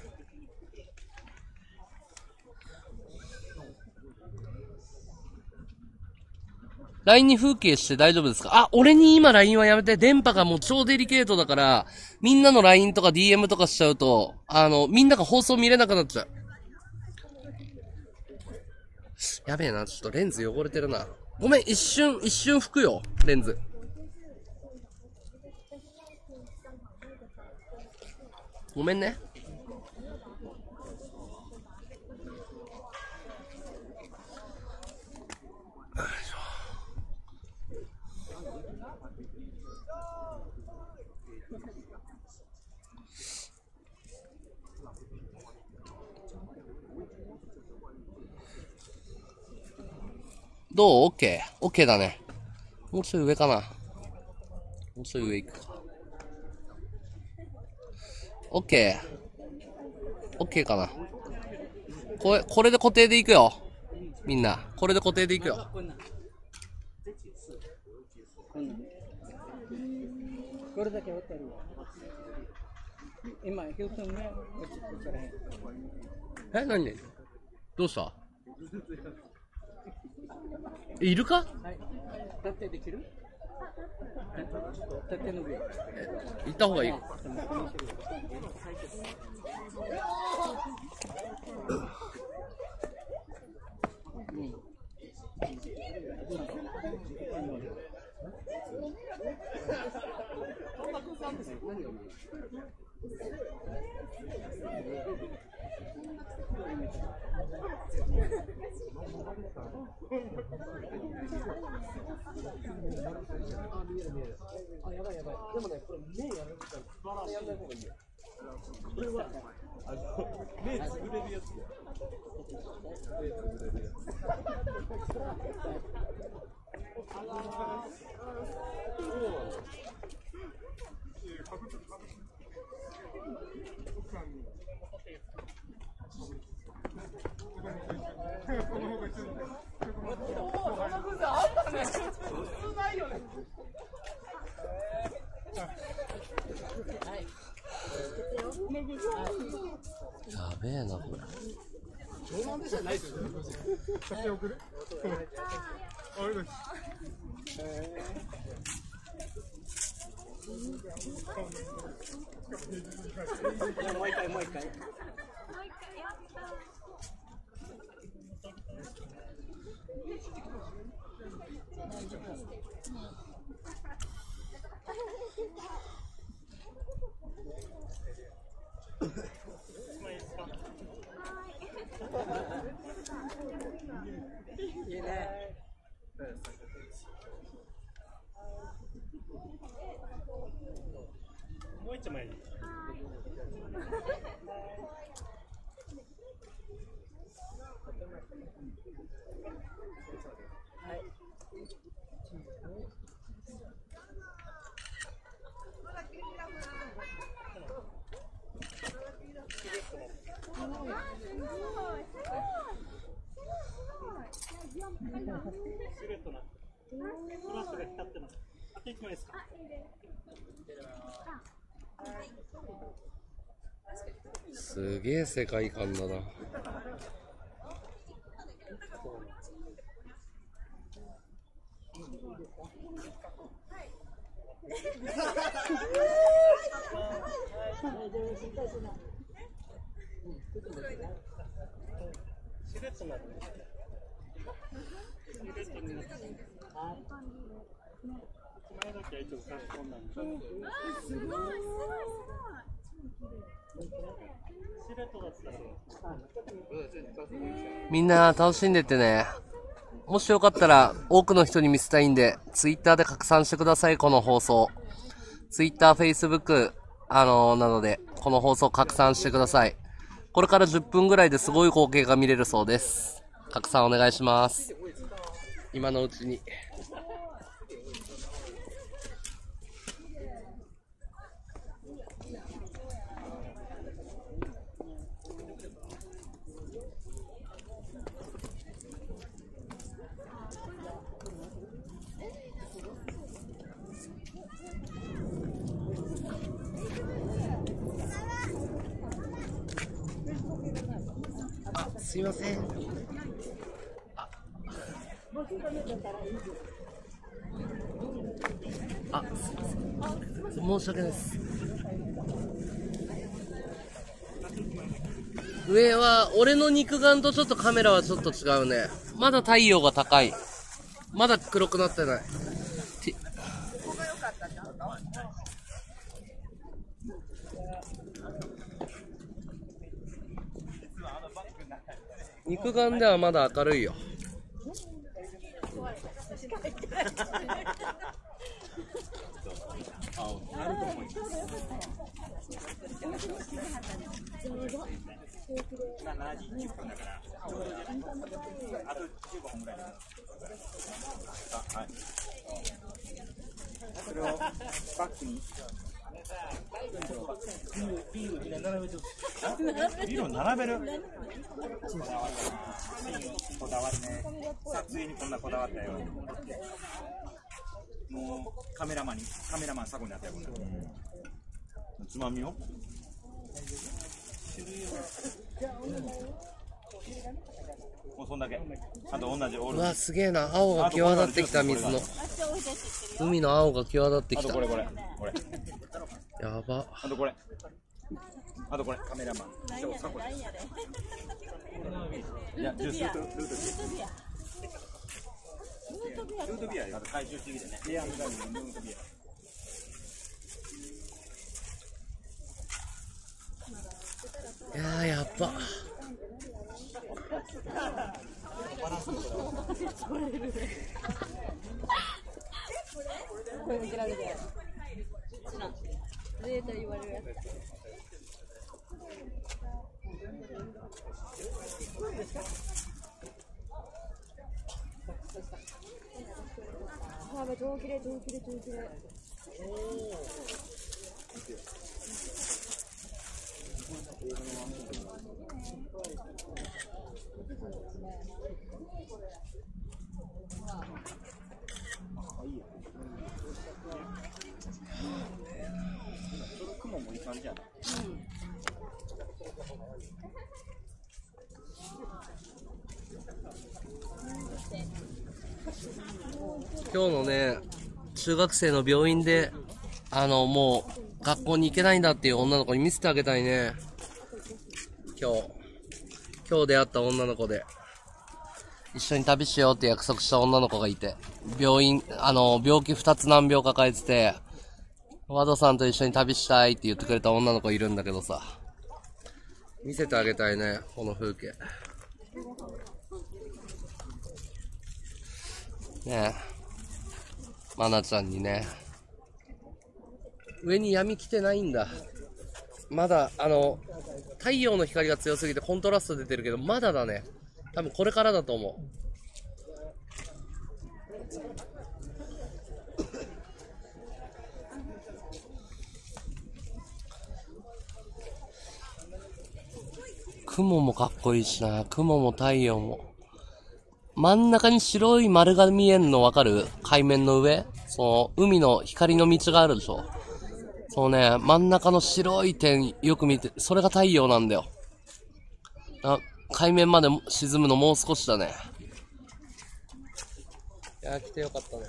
LINE に風景して大丈夫ですか？あ、俺に今 LINE はやめて、電波がもう超デリケートだから、みんなの LINE とか DM とかしちゃうと、あの、みんなが放送見れなくなっちゃう。やべえな、ちょっとレンズ汚れてるな。ごめん、一瞬、一瞬拭くよ、レンズ。ごめんね。どう ?OK?OK だね。もうちょい上かな。もうちょい上行くか。OK。OK かな。これ、これで固定で行くよ。みんな。これで固定で行くよ。こ。れだけ折ってるわ。今、ヒルトンが落ちてこからへん。え何？どうした？いるか？はい。立ってできる。行った方がいい。あ、やばいやばい。でもね、これ麺やるから、やんない方がいいよ。これは、あの、麺潰れるやつだよ。麺潰れるやつ。そうなんだ。やべえな、これ。じゃあもう一回もう一回いいね。もう一枚シルエットなフラッシュが光ってますあと一枚ですかすげえ世界観だな。シルエットになってますシルエットになってます一枚だけは一応差し込んだんでシルエットだったらみんな楽しんでってね。もしよかったら多くの人に見せたいんで、ツイッターで拡散してください、この放送。ツイッター、フェイスブック、あのーなので、この放送拡散してください。これから10分ぐらいですごい光景が見れるそうです。拡散お願いします。今のうちに。すいません。あ、すいません。申し訳ないです。上は、俺の肉眼とちょっとカメラはちょっと違うね。まだ太陽が高い。まだ黒くなってない。て肉眼ではまだ明るいよ。それをバックにビールを並べる。こだわりね。撮影にこんなこだわったよ。もうカメラマンにカメラマンサゴになったよこれつまみを？もうそんだけあと同じオールうわ、すげえな。青が際立ってきた、水の。海の青が際立ってきたあとこ。れこれこれやば。あとこれあとこれカメラマンいやジュースルートルートルートビアや回収してきてね。エアルのルートビア。いやー、やっば。これ見てられるやつ。知らん。絶対言われるやつ。やばい、超綺麗、超綺麗、超綺麗。雲もいい感じやな。今日のね、中学生の病院で、あの、もう、学校に行けないんだっていう女の子に見せてあげたいね。今日。今日出会った女の子で。一緒に旅しようって約束した女の子がいて。病院、あの、病気二つ難病抱えてて、ワドさんと一緒に旅したいって言ってくれた女の子いるんだけどさ。見せてあげたいね、この風景。ねえ。まなちゃんにね。上に闇来てないんだ。まだ、あの、太陽の光が強すぎてコントラスト出てるけど、まだだね。多分これからだと思う。雲もかっこいいしな。雲も太陽も。真ん中に白い丸が見えんのわかる？海面の上？その、海の光の道があるでしょそうね、真ん中の白い点よく見て、それが太陽なんだよ。あ、海面まで沈むのもう少しだね。いや、来てよかったね。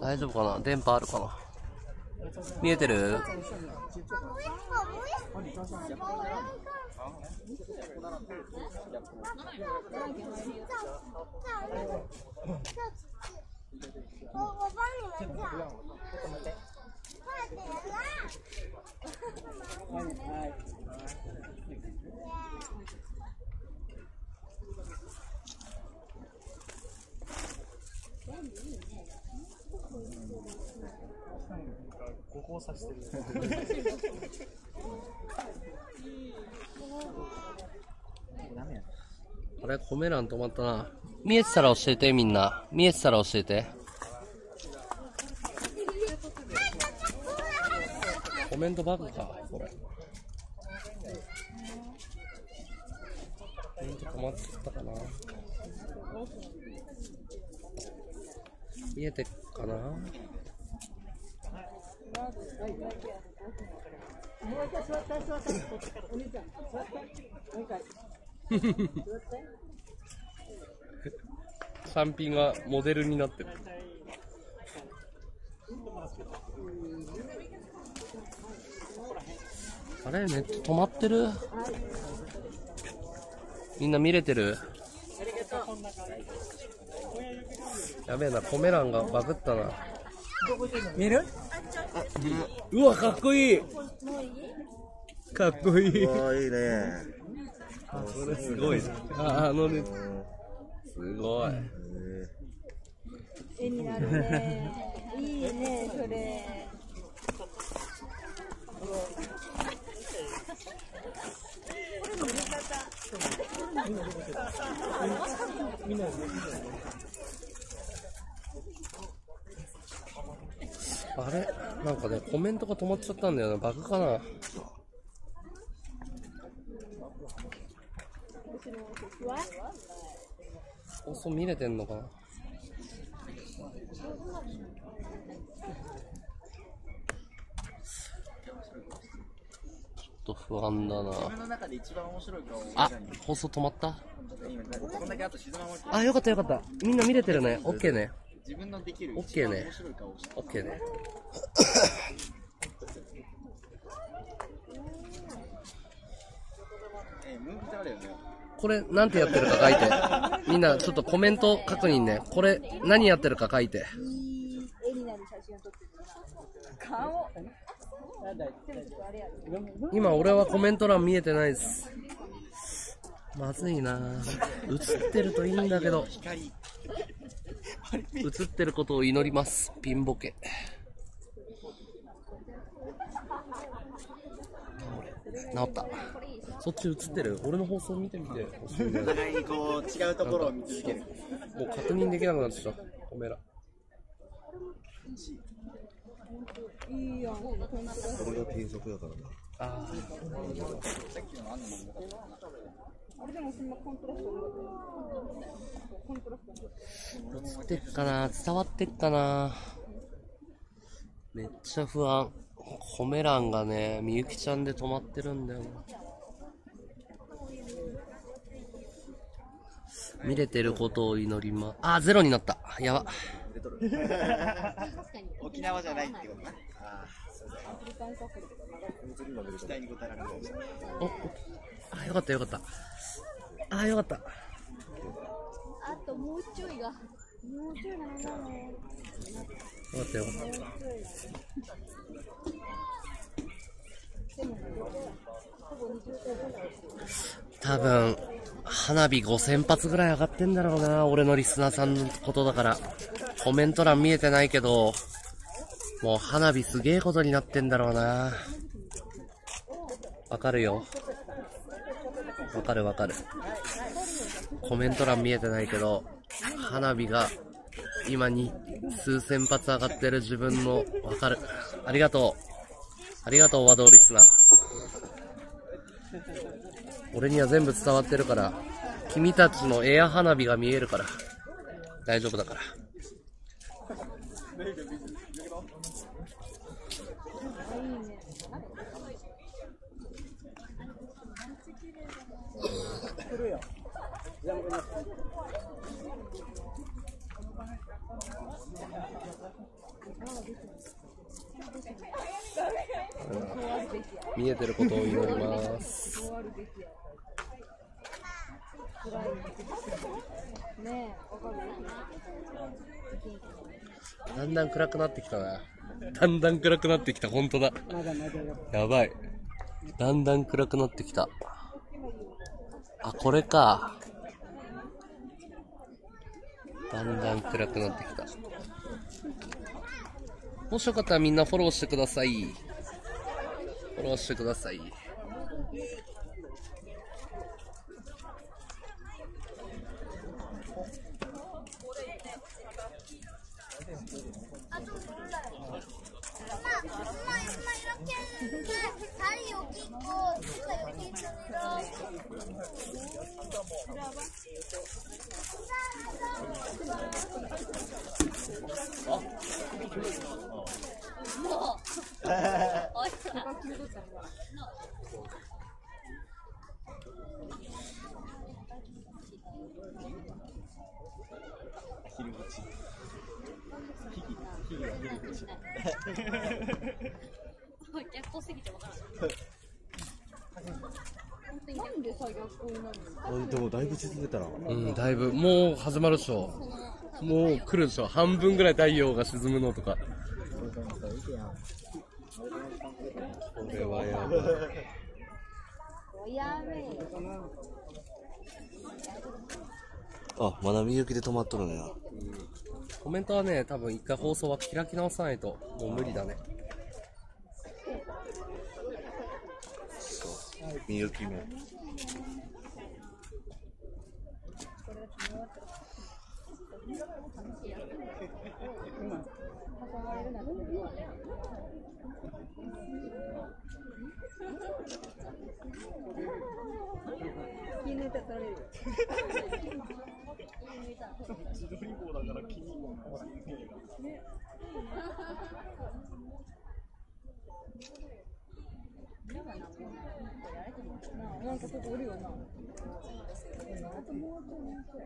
大丈夫かな？電波あるかな？見えてる？我我帮你们跳，快点啦！ここを指してる。あれコメ欄止まったな。見えてたら教えて、みんな。見えてたら教えて。コメントバグか、これ。コメント止まっちゃったかな。見えてっかな単品がモデルになって。る。あれネット止まって。るみん。な見れて。るやべえな、コメ欄がバグったな。見るうわ、かっこいいかっこいい。わあ、いいね。それすごいな。あ、あのね、すごい。絵になるね。いいね、それ。あれ？なんかね、コメントが止まっちゃったんだよな。バグかな？放送見れてんのかな？ちょっと不安だな。あ、放送止まった？あ、よかったよかった。みんな見れてるね。オッケーね。自分のできるオッケーね一番面白い顔をしてオッケーね。えー、ムービーってあるよねこれ、なんてやってるか書いて。みんな、ちょっとコメント確認ね。これ、何やってるか書いて。絵になる写真を撮ってる顔あれや今、俺はコメント欄見えてないです。まずいな映ってるといいんだけど。映ってることを祈ります。ピンボケ。治った。そっち映ってる？俺の放送見てみて。お互いにこう違うところを見続けるもう確認できなくなってきた。カメラ。これが低速だからな。あー映ってっかな伝わってっかなめっちゃ不安。コメ欄がね、みゆきちゃんで止まってるんだよな。見れてることを祈りま、あー、ゼロになった。やば。沖縄じゃないってことなああ、よかったよかった。あ、よかった。あともうちょいがもうちょいなんねよかったよかった。多分、花火5000発ぐらい上がってんだろうな。俺のリスナーさんのことだから。コメント欄見えてないけど、もう花火すげえことになってんだろうな。わかるよ。わかるわかる。コメント欄見えてないけど、花火が今に数千発上がってる自分のわかる。ありがとう。ありがとう、和道リスナー。俺には全部伝わってるから、君たちのエア花火が見えるから、大丈夫だから。見えてることを祈ります。だんだん暗くなってきたな。だんだん暗くなってきた、本当だ。やばい。だんだん暗くなってきた。あ、これか。だんだん暗くなってきた。もしよかったらみんなフォローしてください。フォローしてください。엄 な。んでさ逆光なの？でもだいぶ沈んたな。うん、だいぶもう始まるでしょ。もう来るでしょ。半分ぐらい太陽が沈むのとか。これはやばい。やべえあ、まだみゆきで止まっとるね。コメントはね、多分一回放送は開き直さないと、もう無理だね。みゆきも。気抜いたら取れるなんかそこおるよな。あともうちょいもうちょい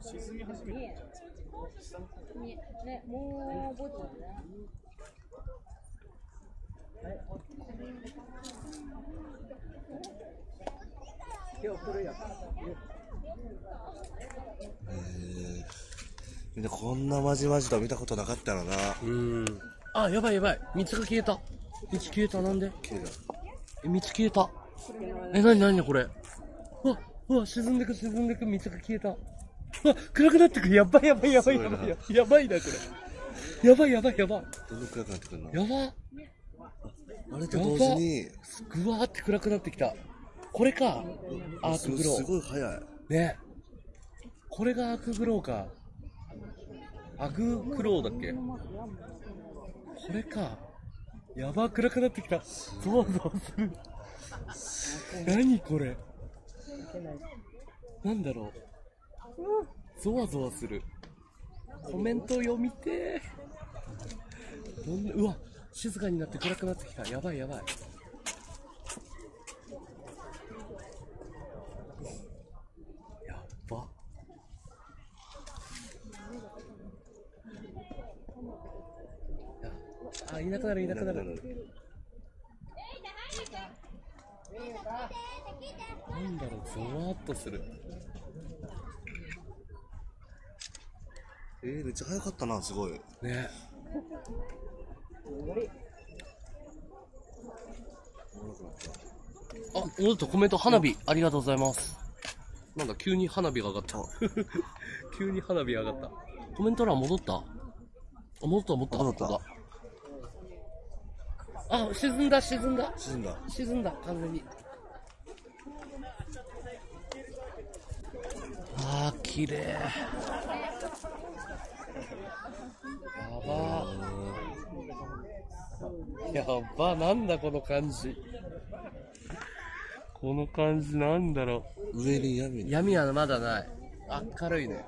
沈み始めてね、ね、もうぼちだね。今日来るよ。みんなこんなまじまじと見たことなかったらな。うん。あ、やばいやばい。道が消えた。道消えた。なんで？綺麗だ。え、道消えた。え、なになにこれ？うわ、うわ、沈んでく沈んでく。道が消えた。うわ、暗くなってく。やばいやばいやばいやばいややばいな、これ。やばいやばいやばい。どんどん暗くなってくるのやば。あれと同時に、ぐわーって暗くなってきた。これか。アーすクグロすー。ごい早い。ねこれがアークグローか。アグクローだっけ？これか。やば、暗くなってきた。ゾワゾワする。何これ？なんだろう。ゾワゾワする。コメント読みてー。どんなうわ、静かになって暗くなってきた。やばいやばい。やっば。やあ、いなくなる、いなくなる。なんだろう、ゾワーっとする。えー、めっちゃ早かったな、すごい。ね。あ、戻ったコメント、花火、ありがとうございます。なんだ、急に花火が上がった。急に花火上がった。コメント欄戻った？あ、戻った、戻った。戻ったあ、沈んだ、沈んだ。沈んだ。沈んだ、完全に。あー、綺麗。やばやば、なんだこの感じ。この感じなんだろ上に闇。闇はまだない。明るいね。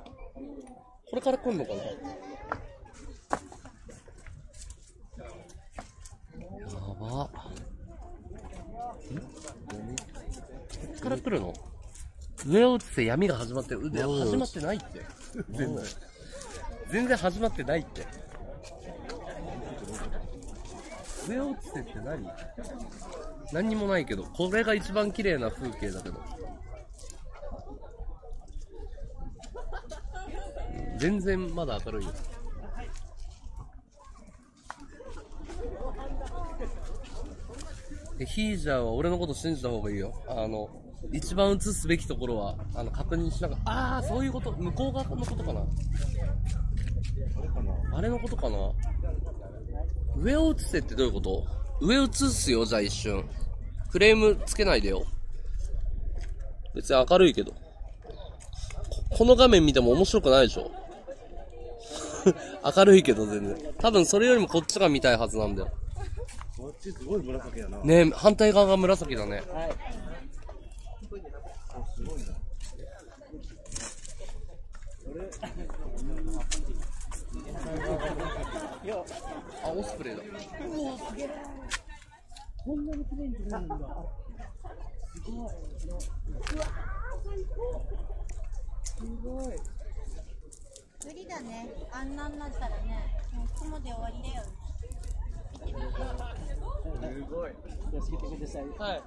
これから来んのかな？やば。こっから来るの？上を打つて闇が始まってる。うでうん始まってないって。全然。全然始まってないって。上を打つてって何？何にもないけど、これが一番綺麗な風景だけど。うん全然まだ明るいよ。ヒージャーは俺のこと信じた方がいいよ。あの、一番映すべきところは、あの、確認しながら、ああ、そういうこと、向こう側のことかな。あれのことかな上を映せってどういうこと？上映すよ、じゃあ一瞬。フレームつけないでよ。別に明るいけど。ここの画面見ても面白くないでしょ 明るいけど全然。多分それよりもこっちが見たいはずなんだよ。こっちすごい紫やな。ねえ、反対側が紫だね。はい。すごいな。よあ、オスプレイだ。こんなに綺麗に撮れるんだ。すごい。無理だね。あんなになったらね、もう雲で終わりだよね。すごい。気をつけてください。はい。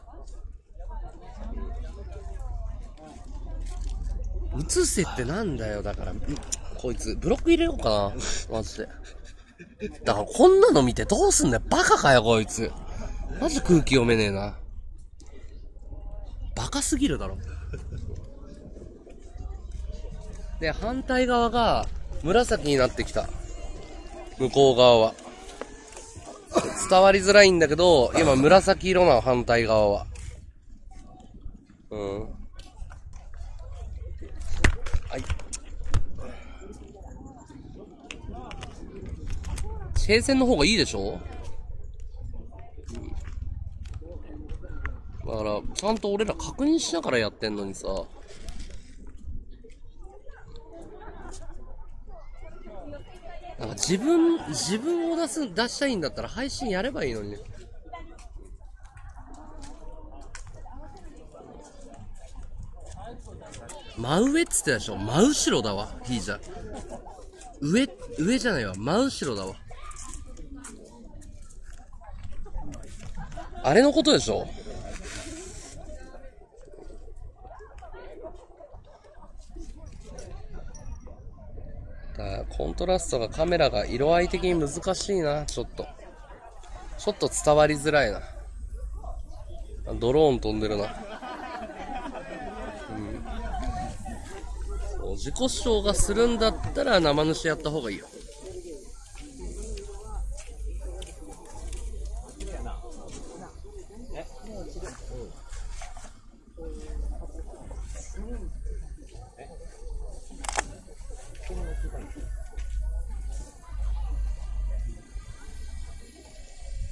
映せってなんだよ、だから。こいつ、ブロック入れようかな。マジで。だからこんなの見てどうすんだよ。バカかよ、こいつ。マジ空気読めねえな。バカすぎるだろ。で、反対側が紫になってきた。向こう側は。伝わりづらいんだけど、今紫色なの、反対側は。うん。はい。平線の方がいいでしょ？だから、ちゃんと俺ら確認しながらやってんのにさ。なんか自分、自分を出す、出したいんだったら配信やればいいのに。真上っつってたでしょ？真後ろだわ、ヒージャ。上、上じゃないわ、真後ろだわ。あれのことでしょ？だコントラストがカメラが色合い的に難しいな、ちょっと。ちょっと伝わりづらいな。ドローン飛んでるな。うん。そう自己主張がするんだったら生主やった方がいいよ。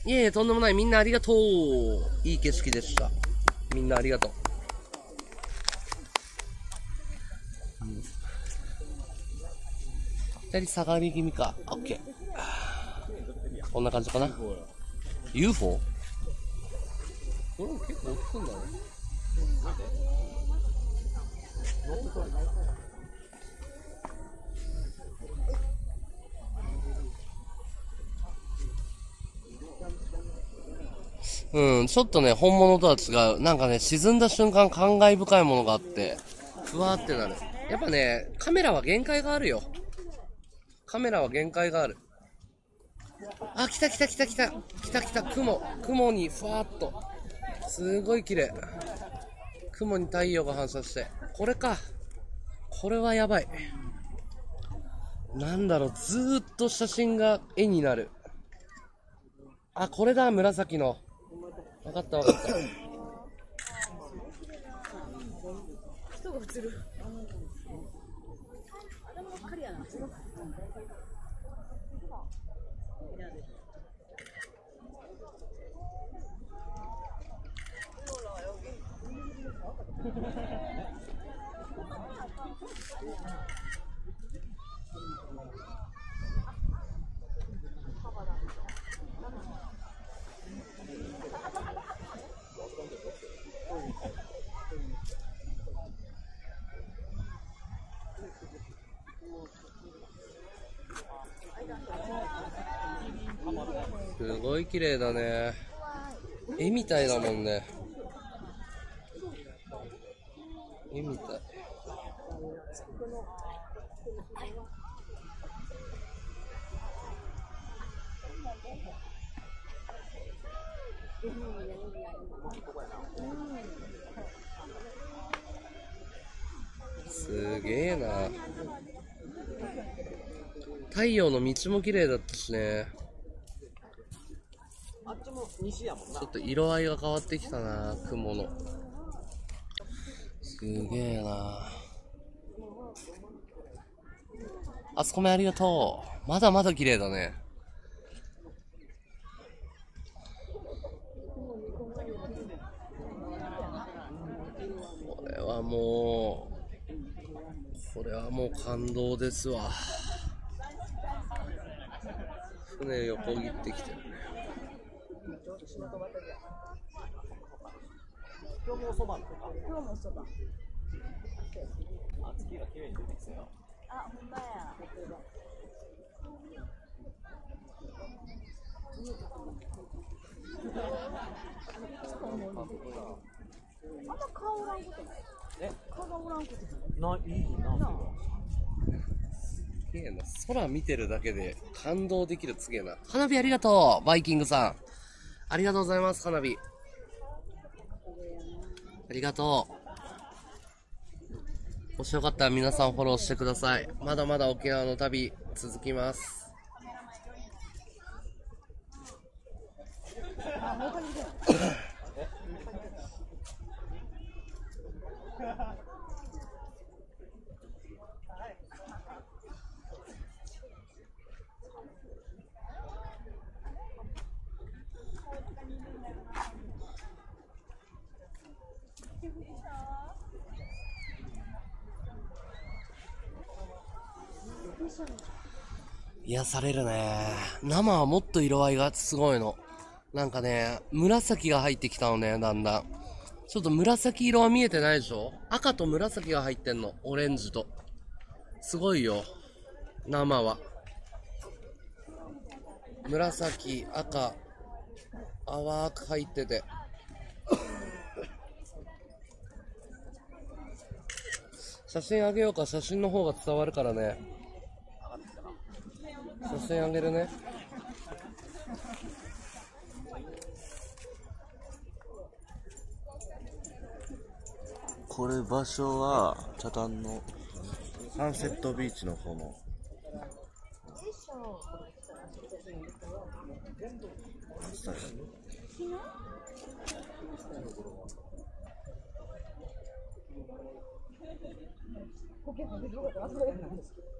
いえいえ、とんでもない。みんなありがとう。いい景色でした。みんなありがとう。うん左下がり気味か。オッケー。こんな感じかな。UFO? これも結構落ちてんだね。うん、ちょっとね、本物とは違う。なんかね、沈んだ瞬間感慨深いものがあって、ふわーってなる。やっぱね、カメラは限界があるよ。カメラは限界がある。あ、来た来た来た来た。来た来た、雲。雲にふわーっと。すごい綺麗。雲に太陽が反射して。これか。これはやばい。なんだろう、ずーっと写真が絵になる。あ、これだ、紫の。わかったわかった。人が映る。頭ばっかりやな。すごい綺麗だね。絵みたいだもんね。絵みたい。すげえな。太陽の道も綺麗だったしね。ちょっと色合いが変わってきたな、雲の。すげえな。あそこめありがとう。まだまだ綺麗だね。これはもう、これはもう感動ですわ。船横切ってきてるね。今日もそば。あ、ほんまや。あんま顔おらんことな。い。え顔がおらんことな。い。な。い、いいな、それは。すげえな。空見てるだけで感動できるすげえな。花火ありがとうバイキングさん。ありがとうございます、花火。ありがとう。もしよかったら皆さんフォローしてください。まだまだ沖縄の旅続きます。癒されるね。生はもっと色合いがすごいの。なんかね、紫が入ってきたのね、だんだん。ちょっと紫色は見えてないでしょ？赤と紫が入ってんの。オレンジと。すごいよ。生は。紫、赤、淡く入ってて。写真あげようか、写真の方が伝わるからね。写真あげるね。これ場所は、北谷のサンセットビーチの方の。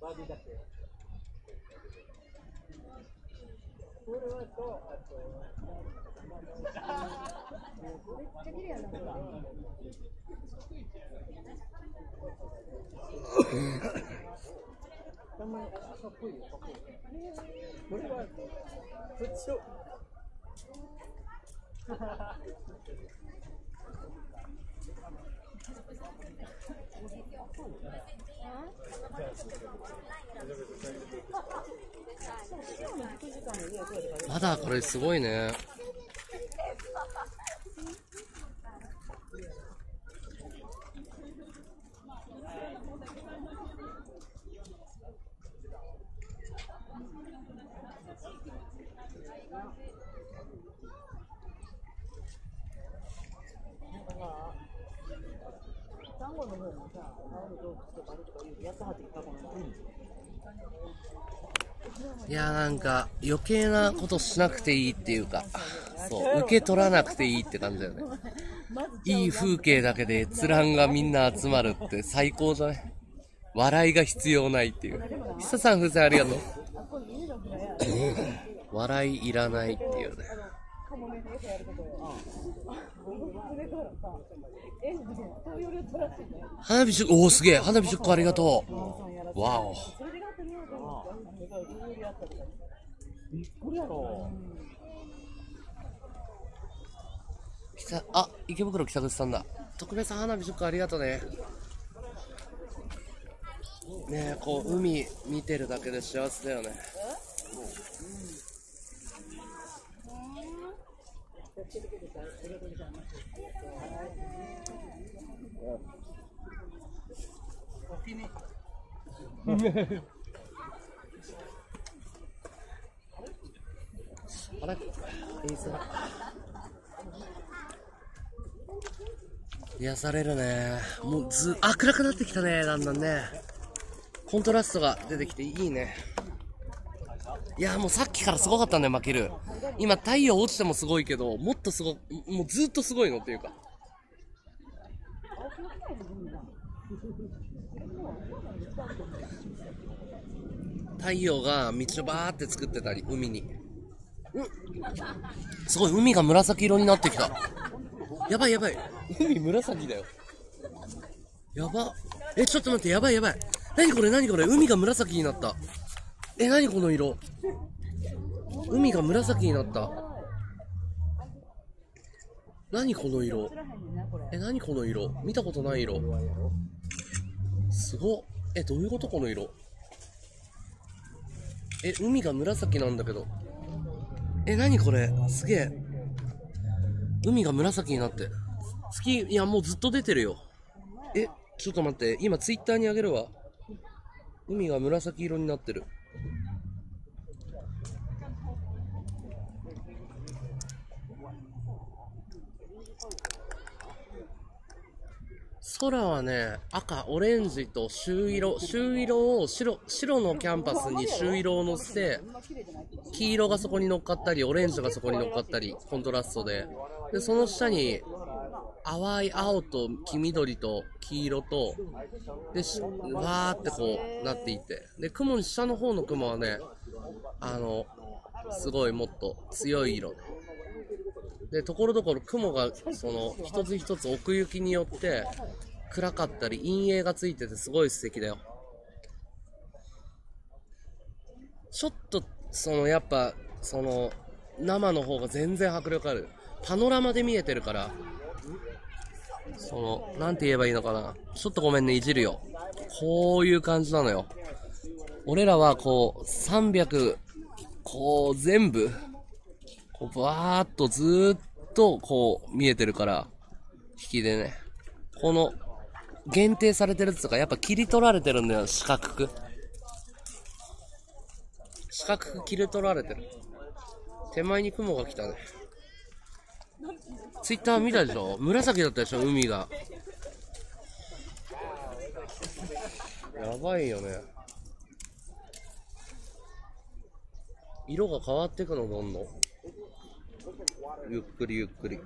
バーディーだけ。これはと、あと、たまに、かっこいいよ、かっこいい。これは、普通。まだこれすごいね。サンゴの方もさ、青の洞窟とかあるとかいや。なんか、余計なことしなくていいっていうか、そう、受け取らなくていいって感じだよね。いい風景だけで閲覧がみんな集まるって最高じゃない？笑いが必要ないっていう。久さん風船ありがとう。笑いいらないっていうね。花火10個、おお、すげえ。花火10個ありがとう。わお。北、あ、池袋北口さんだ。特別花火10個ありがとうね。ねえ、こう、海見てるだけで幸せだよね。うんあれインスタ癒されるね。もうず、あ、暗くなってきたね、だんだんね。コントラストが出てきていいね。いや、もうさっきからすごかったんだよ、負ける。今、太陽落ちてもすごいけど、もっとすご、もうずっとすごいのっていうか。太陽が道をバーって作ってたり、海に。うん。すごい、海が紫色になってきた。やばいやばい。海紫だよ。やば。え、ちょっと待って、やばいやばい。何これ何これ海が紫になった。え、何この色？海が紫になった。何この色？え、何この色？見たことない色。すごっ。え、どういうこと？この色。え、海が紫なんだけど。え、何これ？すげえ。海が紫になって。月、いや、もうずっと出てるよ。え、ちょっと待って。今ツイッターにあげるわ。海が紫色になってる。空はね、赤、オレンジと朱色、朱色を白、白のキャンパスに朱色を乗せて、黄色がそこに乗っかったり、オレンジがそこに乗っかったり、コントラストで。で、その下に、淡い青と黄緑と黄色と、で、わーってこうなっていて。で、雲に下の方の雲はね、あの、すごいもっと強い色で。で、ところどころ雲が、その、一つ一つ奥行きによって、暗かったり、陰影がついててすごい素敵だよ。ちょっと、その、やっぱ、その、生の方が全然迫力ある。パノラマで見えてるから、その、なんて言えばいいのかな。ちょっとごめんね、いじるよ。こういう感じなのよ。俺らはこう、300、こう、全部、こう、バーっとずーっと、こう、見えてるから、引きでね。この、限定されてるやつとか、やっぱ切り取られてるんだよ、四角く。四角く切り取られてる。手前に雲が来たね。ツイッター見たでしょ？紫だったでしょ？海が。やばいよね。色が変わってくの、どんどん。ゆっくりゆっくり。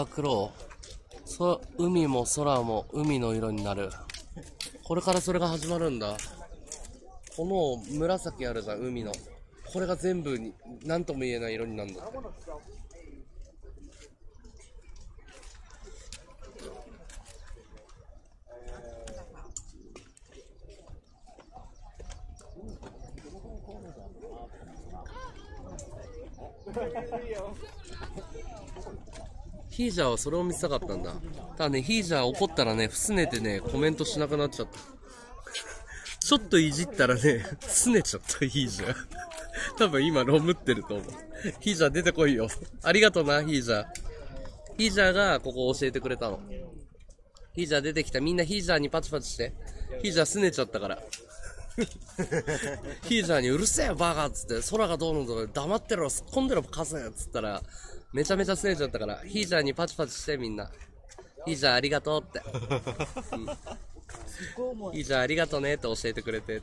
アクロ。そ、海も空も海の色になる。これからそれが始まるんだ。この紫あるじゃん、海の。これが全部に、何とも言えない色になるんだって。ージャーはそれを見せたかったんだ。ただね、ヒージャー怒ったらね、ふすねてね、コメントしなくなっちゃった。ちょっといじったらね、すねちゃった、ヒージャー。多分今、ロムってると思う。ヒージャー出てこいよ。ありがとうな、ヒージャー。ヒージャーがここ教えてくれたの。ヒージャー出てきた。みんなヒージャーにパチパチして。ヒージャーすねちゃったから。ヒージャーにうるせえバカっつって、空がどうのとか黙ってろ、突っ込んでろ、カスっつったら、めちゃめちゃすねちゃったから、ヒージャーにパチパチしてみんな。ヒージャーありがとうって。うんヒージャーありがとうねって教えてくれて。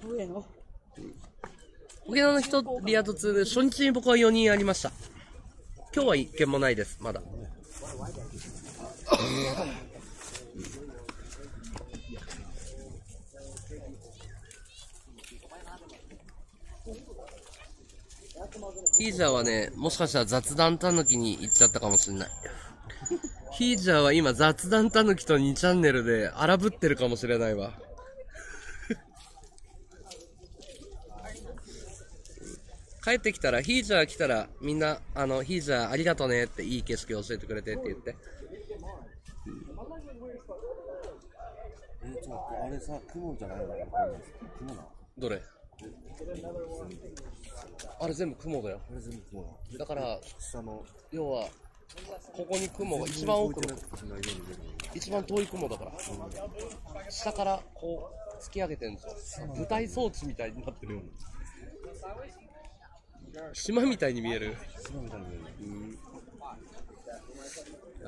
沖縄の？人、リアド2で初日に僕は4人ありました。今日は一件もないです、まだ。ヒージャーはね、もしかしたら雑談たぬきに行っちゃったかもしれない。ヒージャーは今雑談たぬきと2チャンネルで荒ぶってるかもしれないわ。帰ってきたら、ヒージャー来たら、みんな、あの、ヒージャーありがとねって、いい景色教えてくれてって言って。え、じゃあ、あれさ、雲じゃないの？どれ？あれ全部雲だよ。これ全部雲なのだから、下の、要は、ここに雲が一番奥の、一番遠い雲だから。下からこう、突き上げてるんですよ。舞台装置みたいになってるよ。島みたいに見える。島みたいに見えるうん。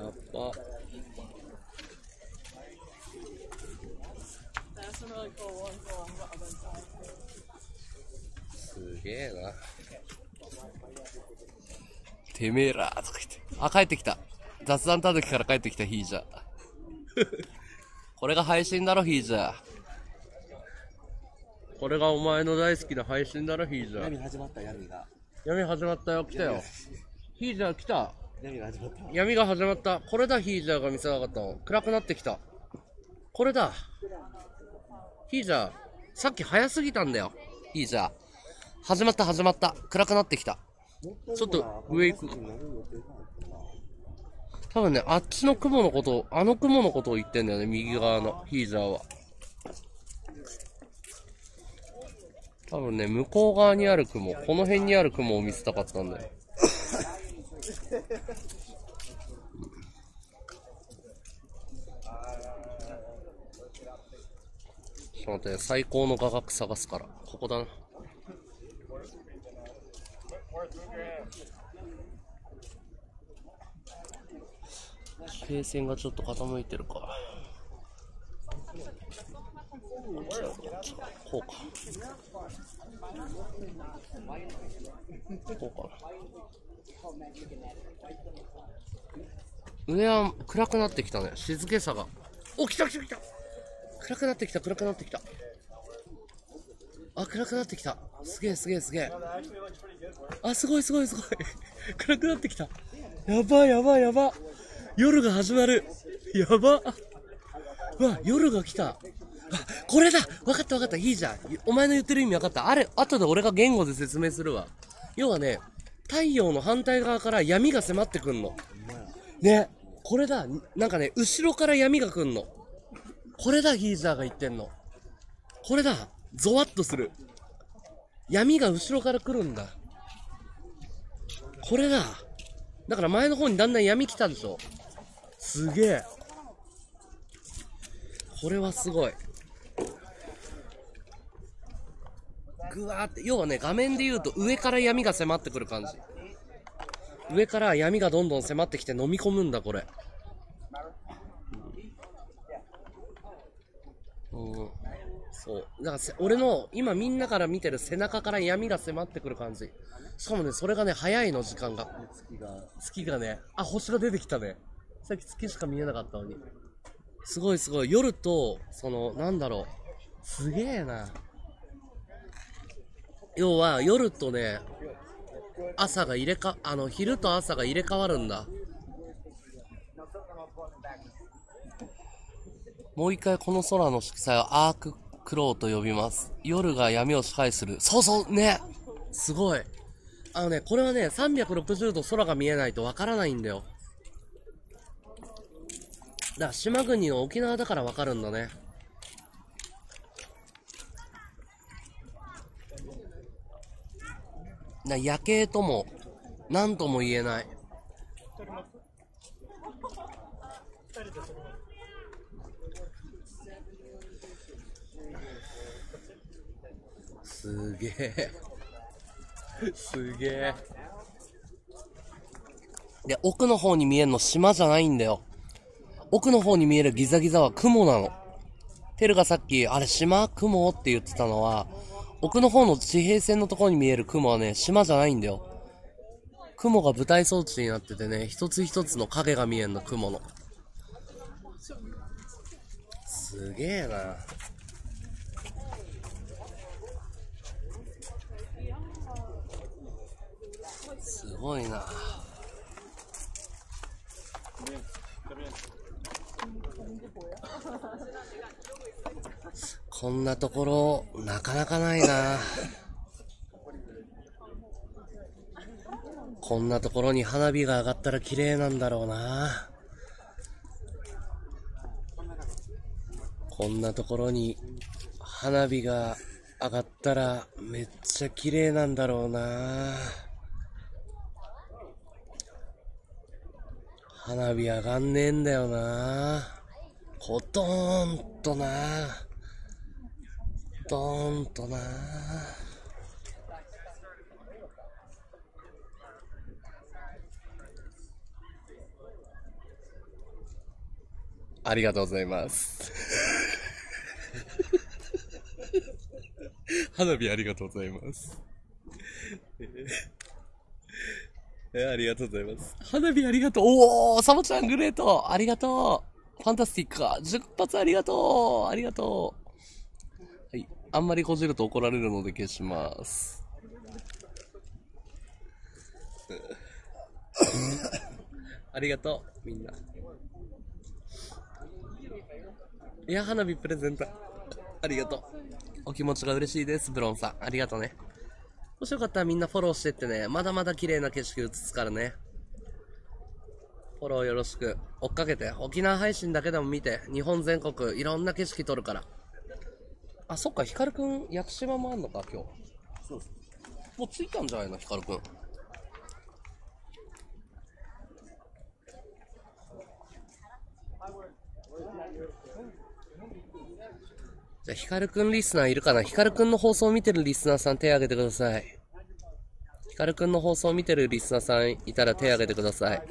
やっぱ。すげえな。てめえらとか言って。あ、帰ってきた。雑談たぬきから帰ってきたヒージャー。これが配信だろ、ヒージャー。これがお前の大好きな配信だろ、ヒージャー。闇始まった闇が。闇始まったよ、来たよ。ヒージャー来た。闇が始まった。闇が始まった。これだ、ヒージャーが見せなかったの。暗くなってきた。これだ。ヒージャー、さっき早すぎたんだよ。ヒージャー。始まった、始まった。暗くなってきた。ちょっと上行く。多分ね、あっちの雲のことを、あの雲のことを言ってんだよね、右側のヒージャーは。多分ね、向こう側にある雲、この辺にある雲を見せたかったんだよ。ちょっと待って、最高の画角探すから。ここだな。平線がちょっと傾いてるか。こうか。こうかな。上は暗くなってきたね。静けさが。お、来た来た来た暗くなってきた、暗くなってきた。あ、暗くなってきた。すげえすげえすげえ。あ、すごいすごいすごい。暗くなってきた。やばいやばいやば。夜が始まる。やば。うわ、夜が来た。あ、これだわかったわかった。いいじゃん。お前の言ってる意味わかった。あれ、後で俺が言語で説明するわ。要はね、太陽の反対側から闇が迫ってくんの。ね、これだ。なんかね、後ろから闇が来んの。これだ、ギーザーが言ってんの。これだ。ゾワッとする。闇が後ろから来るんだ。これだ。だから前の方にだんだん闇来たでしょ。すげえ。これはすごい。ぐわーって、要はね、画面で言うと上から闇が迫ってくる感じ。上から闇がどんどん迫ってきて飲み込むんだ、これ。うん。そう。だから、俺の、今みんなから見てる背中から闇が迫ってくる感じ。しかもね、それがね、早いの、時間が。月が。月がね、あ、星が出てきたね。さっき月しか見えなかったのに。すごいすごい。夜と、その、なんだろう。すげえな。要は、夜とね、朝が入れか、あの、昼と朝が入れ替わるんだ。もう一回この空の色彩をアーククローと呼びます。夜が闇を支配する。そうそう、ね。すごい。あのね、これはね、360度空が見えないとわからないんだよ。だから島国の沖縄だからわかるんだね。な夜景とも、なんとも言えない。すげえ。すげえ。で、奥の方に見えるの島じゃないんだよ。奥の方に見えるギザギザは雲なの。テルがさっき、あれ島？雲って言ってたのは、奥の方の地平線のところに見える雲はね、島じゃないんだよ。雲が舞台装置になっててね、一つ一つの影が見えんの、雲の。すげえな。すごいな。こんなところ、なかなかないな。こんなところに花火が上がったら綺麗なんだろうな。こんなところに花火が上がったらめっちゃ綺麗なんだろうな。花火上がんねえんだよな。コトーンとな。ドーンとな。ありがとうございます。花火ありがとうございます。えありがとうございます。花火ありがとう。おー、サボちゃんグレートありがとう。ファンタスティックか。10発ありがとう。ありがとう。はい。あんまりこじると怒られるので消します。ありがとう、みんな。いや、花火プレゼント。ありがとう。お気持ちが嬉しいです、ブロンさん。ありがとうね。もしよかったらみんなフォローしてってね。まだまだ綺麗な景色映すからね。フォローよろしく。追っかけて。沖縄配信だけでも見て。日本全国いろんな景色撮るから。あ、そっか、ヒカルくん、屋久島もあんのか、今日。そうです。もう着いたんじゃないの、ヒカルくん。じゃあ、ヒカルくんリスナーいるかな？ヒカルくんの放送を見てるリスナーさん手挙げてください。ヒカルくんの放送を見てるリスナーさんいたら手挙げてください。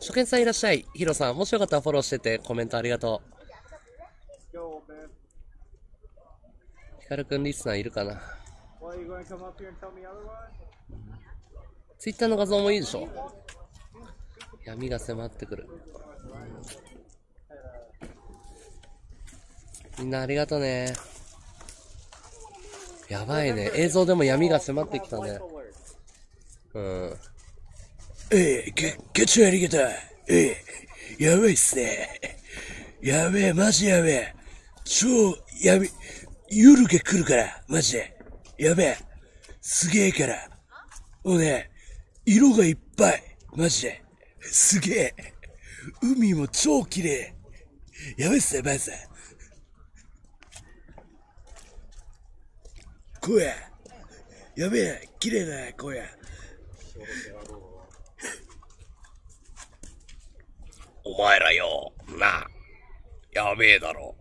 初見さんいらっしゃい。ヒロさん、もしよかったらフォローしてて、コメントありがとう。ヒカルくんリスナーいるかな？ツイッターの画像もいいでしょ？闇が迫ってくる。みんなありがとね。やばいね。映像でも闇が迫ってきたね。うん。ええ、ゲ、ゲチやりげた。ええ、やべえっすね。やべえ、マジやべえ。超、やべ、ゆるげ来るから、マジで。やべえ。すげえから。もうね、色がいっぱい。マジで。すげえ。海も超綺麗。やべえっすね、マジで。荒野。やべえ、綺麗だね、荒お前らよ、な、やべえだろ。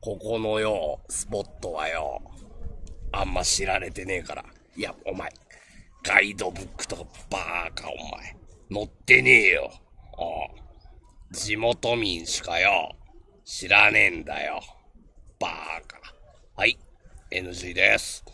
ここのよ、スポットはよ、あんま知られてねえから。いや、お前、ガイドブックとかバーカ、お前。載ってねえよ。ああ地元民しかよ、知らねえんだよ。バーカ。はい、NG です。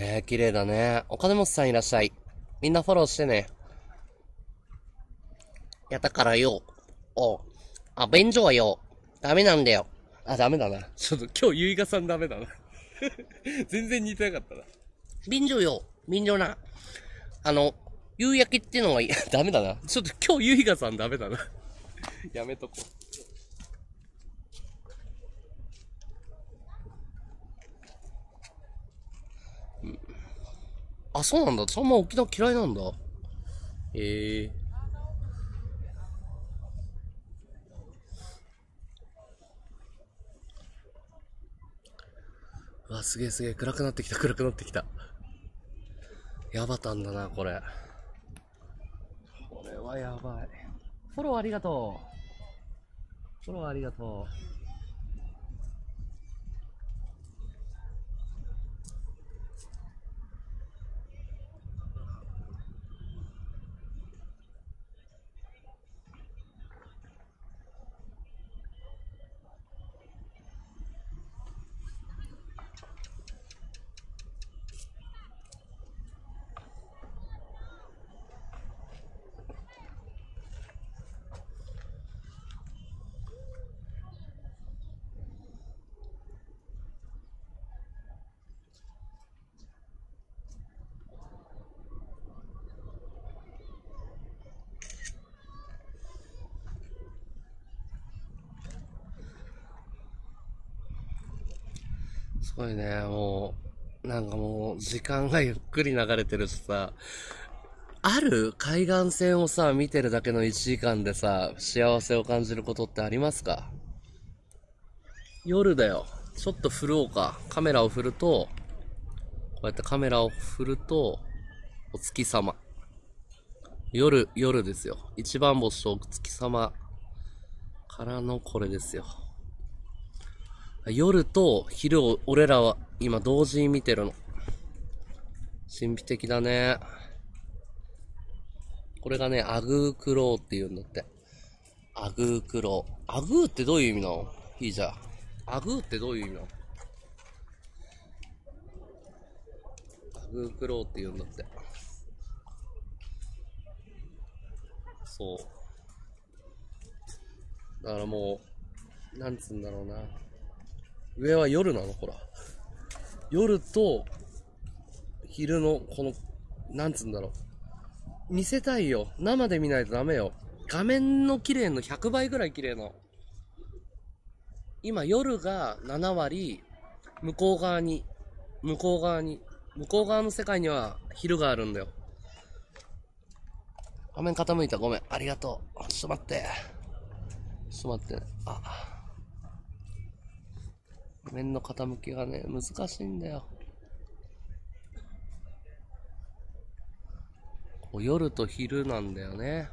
ねえ、綺麗だね。お金持ちさんいらっしゃい。みんなフォローしてね。いや、だからよ。おあ、便所はよ。ダメなんだよ。あ、ダメだな。ちょっと今日、ゆいがさんダメだな。全然似てなかったな。便所よ。便所な。あの、夕焼けっていうのがいい。ダメだな。ちょっと今日、ゆいがさんダメだな。やめとこう。あ、そうなんだ。そんな沖縄嫌いなんだ。へえうわ、すげえすげえ。暗くなってきた、暗くなってきた。やばたんだな、これ。これはやばい。フォローありがとう。フォローありがとう。ごいね、もう、なんかもう、時間がゆっくり流れてるしさ、ある海岸線をさ、見てるだけの1時間でさ、幸せを感じることってありますか？夜だよ。ちょっと振ろうか。カメラを振ると、こうやってカメラを振ると、お月様。夜、夜ですよ。一番星とお月様からのこれですよ。夜と昼を俺らは今同時に見てるの。神秘的だね。これがね、アグークローって言うんだって。アグークロー。アグーってどういう意味なの？いいじゃん。アグーってどういう意味なの？アグークローって言うんだって。そう。だからもう、なんつうんだろうな。上は夜なのほら。夜と、昼の、この、なんつうんだろう。見せたいよ。生で見ないとダメよ。画面の綺麗の100倍ぐらい綺麗なの。今夜が7割、向こう側に、向こう側に、向こう側の世界には昼があるんだよ。画面傾いた。ごめん。ありがとう。ちょっと待って。ちょっと待って。あ。面の傾きがね、難しいんだよ。こう夜と昼なんだよね。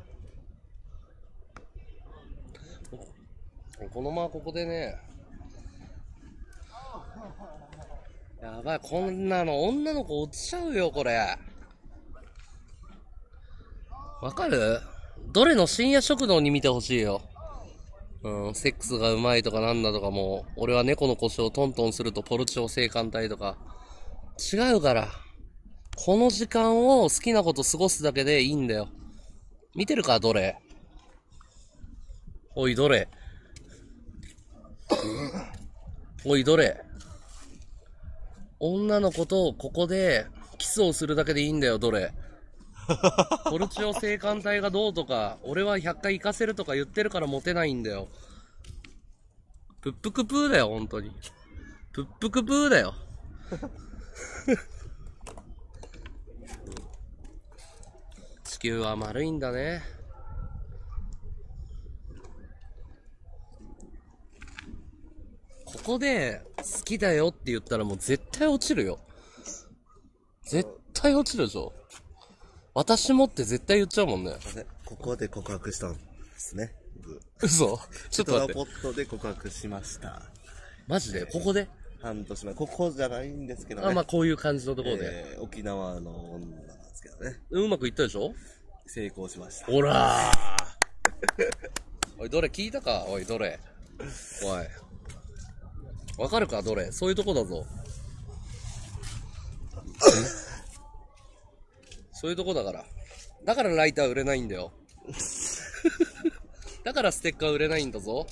このままここでね、やばい、こんなの女の子落ちちゃうよ、これ。わかる？どれの深夜食堂に見てほしいよ。うん、セックスがうまいとかなんだとかもう、俺は猫の腰をトントンするとポルチオ性感帯とか。違うから。この時間を好きなこと過ごすだけでいいんだよ。見てるかどれ？おい、どれ？おい、どれ？女の子とここでキスをするだけでいいんだよ、どれ？ポルチオ性感帯がどうとか、俺は100回行かせるとか言ってるからモテないんだよ。プップクプーだよ、本当に。プップクプーだよ。地球は丸いんだね。ここで好きだよって言ったらもう絶対落ちるよ。絶対落ちるでしょ。私もって絶対言っちゃうもんね。ここで告白したんですね。僕嘘？ちょっと待ってトラポ。ットで告白しました。マジで？ここで？半年前。ここじゃないんですけどね。あ、まあこういう感じのところで。えー沖縄の女なんですけどね。うまくいったでしょ？成功しました。ほらー おい、どれ？聞いたか？おい、どれ？おい。わかるか？どれ？そういうとこだぞ。そういうとこだから。だからライター売れないんだよ。だからステッカー売れないんだぞ。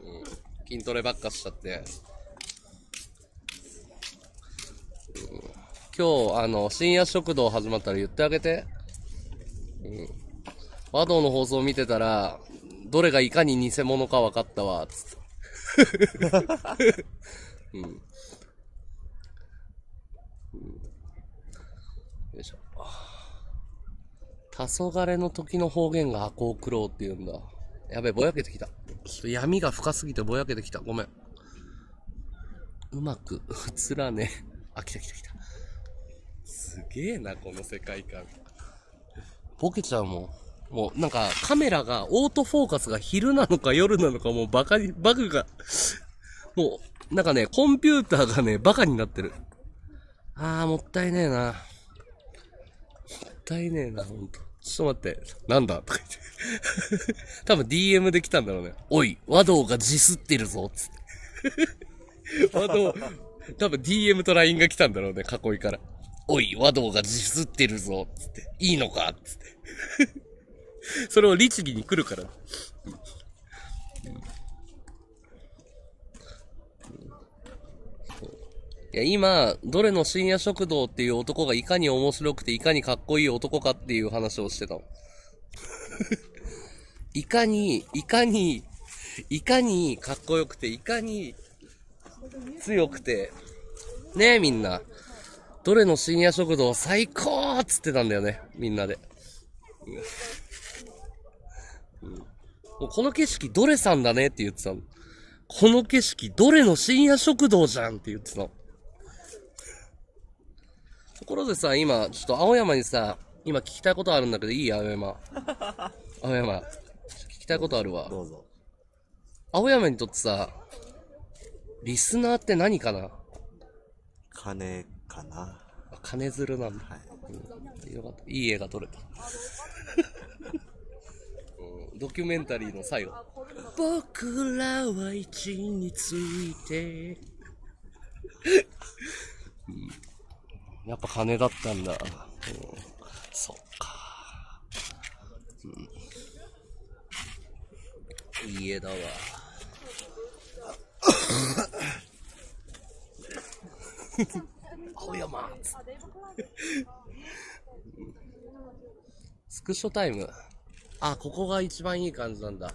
うん、筋トレばっかしちゃって。うん今日、あの、深夜食堂始まったら言ってあげて。うん。和道の放送見てたら、どれがいかに偽物か分かったわ、つって。うん。うんよいしょ。黄昏の時の方言が箱を食ろうって言うんだ。やべえ、ぼやけてきた。ちょっと闇が深すぎてぼやけてきた。ごめん。うまく映らねえ。あ、来た来た来た。すげえな、この世界観。ボケちゃうもん。もう、なんか、カメラが、オートフォーカスが昼なのか夜なのか、もうバカに、バグが、もう、なんかね、コンピューターがね、バカになってる。あー、もったいねえな。もったいねえな、ほんと。ちょっと待って、なんだ？とか言って。多分 DM で来たんだろうね。おい、和道が自スってるぞ、つって。和道、多分 DM と LINE が来たんだろうね、囲いから。おい、和道が自スってるぞ、つって。いいのか？つって。それを律儀に来るから。いや、今、どれの深夜食堂っていう男がいかに面白くていかにかっこいい男かっていう話をしてたの。いかに、いかに、いかにかっこよくて、いかに強くて、ねえみんな。どれの深夜食堂最高っつってたんだよね、みんなで。うんもうこの景色どれさんだねって言ってたの。この景色どれの深夜食堂じゃんって言ってたの。ところでさ、今、ちょっと青山にさ、今聞きたいことあるんだけどいい？青山。青山。聞きたいことあるわ。どうぞ。青山にとってさ、リスナーって何かな？金かな。あ金づるなんだ。はい。うんよかった。いい絵が撮れた。うんドキュメンタリーの最後。僕らは一について、う んやっぱ金だったんだ。うんそっか。うんいい絵だわ。青山スクショタイム。あ、ここが一番いい感じなんだ。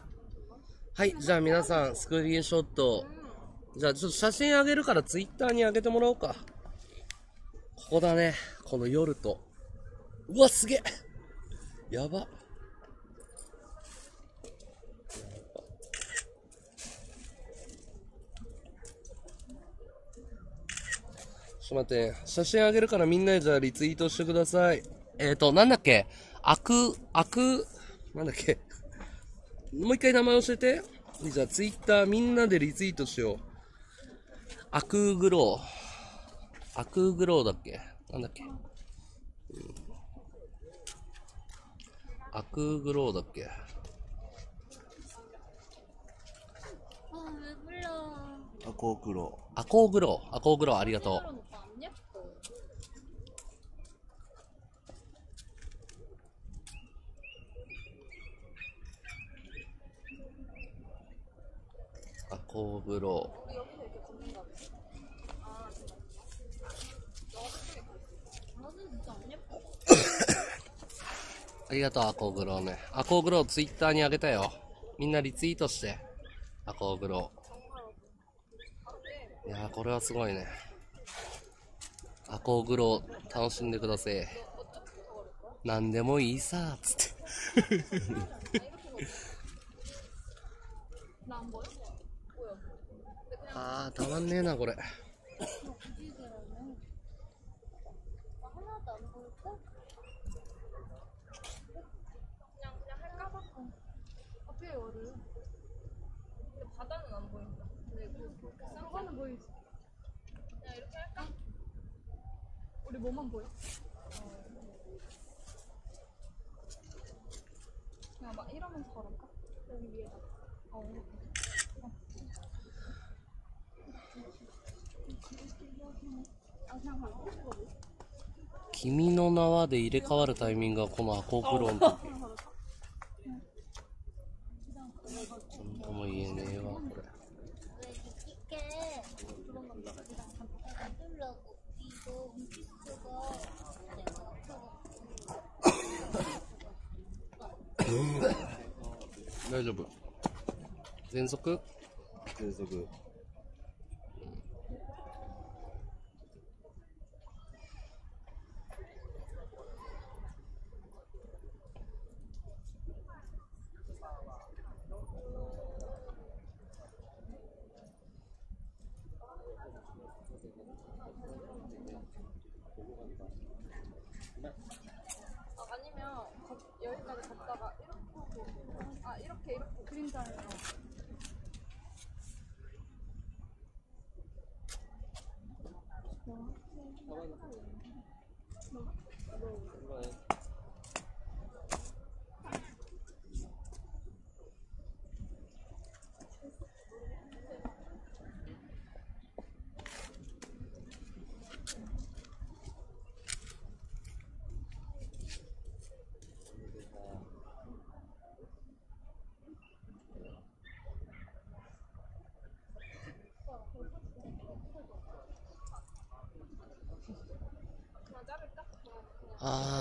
はい、じゃあ皆さん、スクリーンショット。じゃあちょっと写真あげるからツイッターにあげてもらおうか。ここだね。この夜と。うわ、すげえやば。ちょっと待って、写真あげるからみんなでじゃあリツイートしてください。えっ、ー、と、なんだっけ？アク、アク、なんだっけ？もう一回名前教えて。じゃあツイッターみんなでリツイートしよう。アクグロー。アクーグローだっけ？なんだっけ、うん、アクーグローだっけ？アコーグロー。アコーグロー。アコーグロー、ありがとう。アコーグロー。ありがとう、アコーグローね。アコーグローツイッターにあげたよ。みんなリツイートして。アコーグロー。いやー、これはすごいね。アコーグロー、楽しんでください。何でもいいさ、つって あー、たまんねえな、これ。 우리 뭐만 보여? 그냥 막 이러면서 걸을까? 여기 위에다. 어. 아 그냥 걸까? 君の名はで入れ替わるタイミングがこのアコーグローの時。なんとも言えねえ 大丈夫。全速？全速。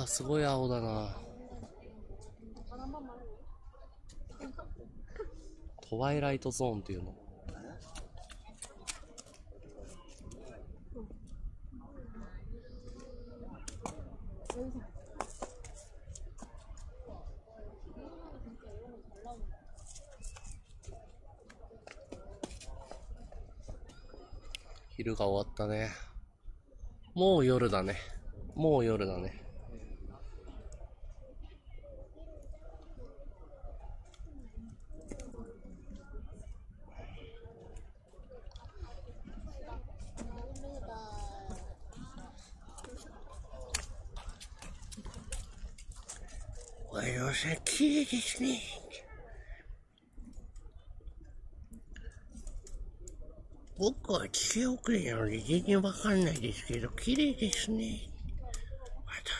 ー、すごい青だな。トワイライトゾーンっていうの。昼が終わったね。もう夜だね。もう夜だね。わよさん、綺麗ですね。僕は地球遅れなので全然わかんないですけど、綺麗ですね。和田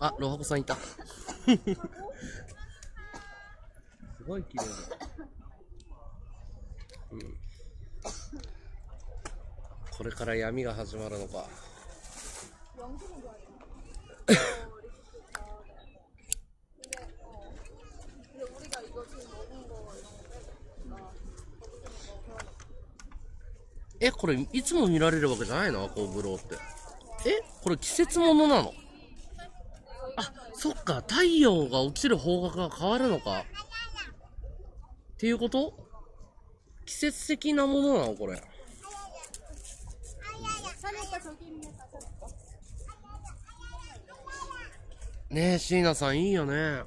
さあ、ロハコさんいた。すごい綺麗だ。うん。これから闇が始まるのか。えこれいつも見られるわけじゃないの？アコブローって。えこれ季節ものなの？あそっか。太陽が落ちる方角が変わるのか。っていうこと？季節的なものなのこれ。ねえ、椎名さんいいよね。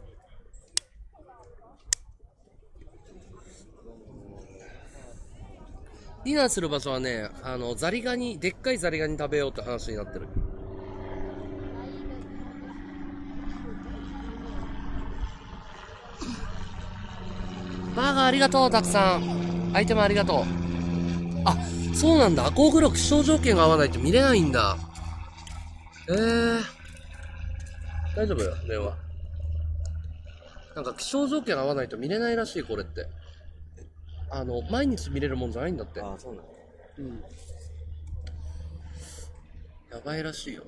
ディナーする場所はね、あの、ザリガニ、でっかいザリガニ食べようって話になってる。バーガーありがとう、たくさん。アイテムありがとう。あ、そうなんだ。アコーグロ気象条件が合わないと見れないんだ。えー。大丈夫電話。なんか気象条件合わないと見れないらしい、これって。あの、毎日見れるもんじゃないんだって。ああ、そうなのうん。やばいらしいよ。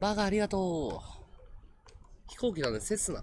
バーガーありがとう。飛行機だね、セスナ。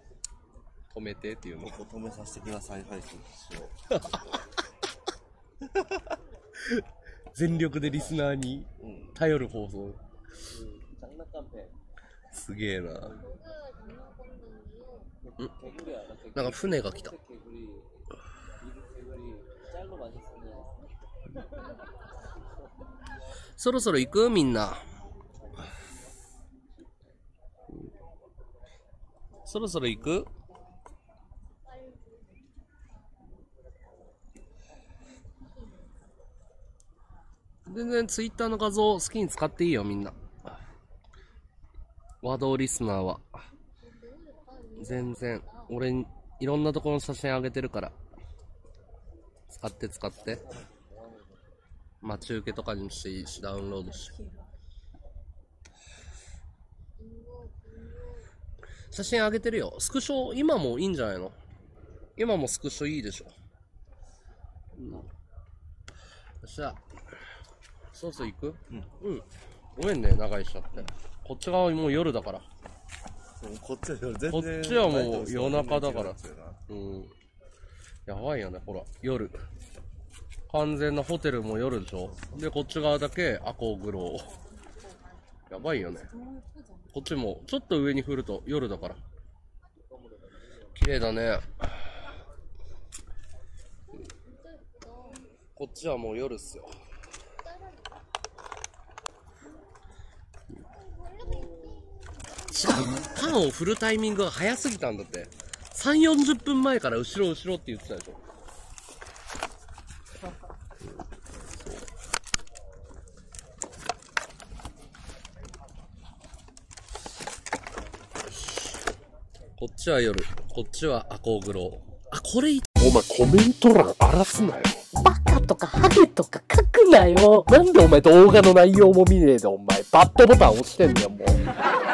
止めてっていうのを。止めさせてください、はい、全力でリスナーに頼る放送。すげえな。んなんか船が来た。そろそろ行く？みんな。そろそろ行く？全然ツイッターの画像好きに使っていいよみんな。ワードリスナーは。全然。俺、いろんなところの写真あげてるから。使って使って。待ち受けとかにしていいし、ダウンロードして。写真上げてるよ。スクショ、今もいいんじゃないの？今もスクショいいでしょ。うん。よっしゃ。そろそろ行く？うん。うん。ごめんね、長居しちゃって。こっち側もう夜だから。こっちは全然こっちはもう夜中だからうん。やばいよね、ほら、夜。完全なホテルも夜でしょ？で、こっち側だけアコーグロー。やばいよね。こっちも、ちょっと上に降ると夜だから。綺麗だね。こっちはもう夜っすよ。パンを振るタイミングが早すぎたんだって。3、40分前から後ろ後ろって言ってたでしょ。こっちは夜、こっちはアコーグロー。あ、これいお前コメント欄荒らすなよ。バカとかハゲとか書くなよ。なんでお前動画の内容も見ねえでお前バッドボタン押してんだよもう。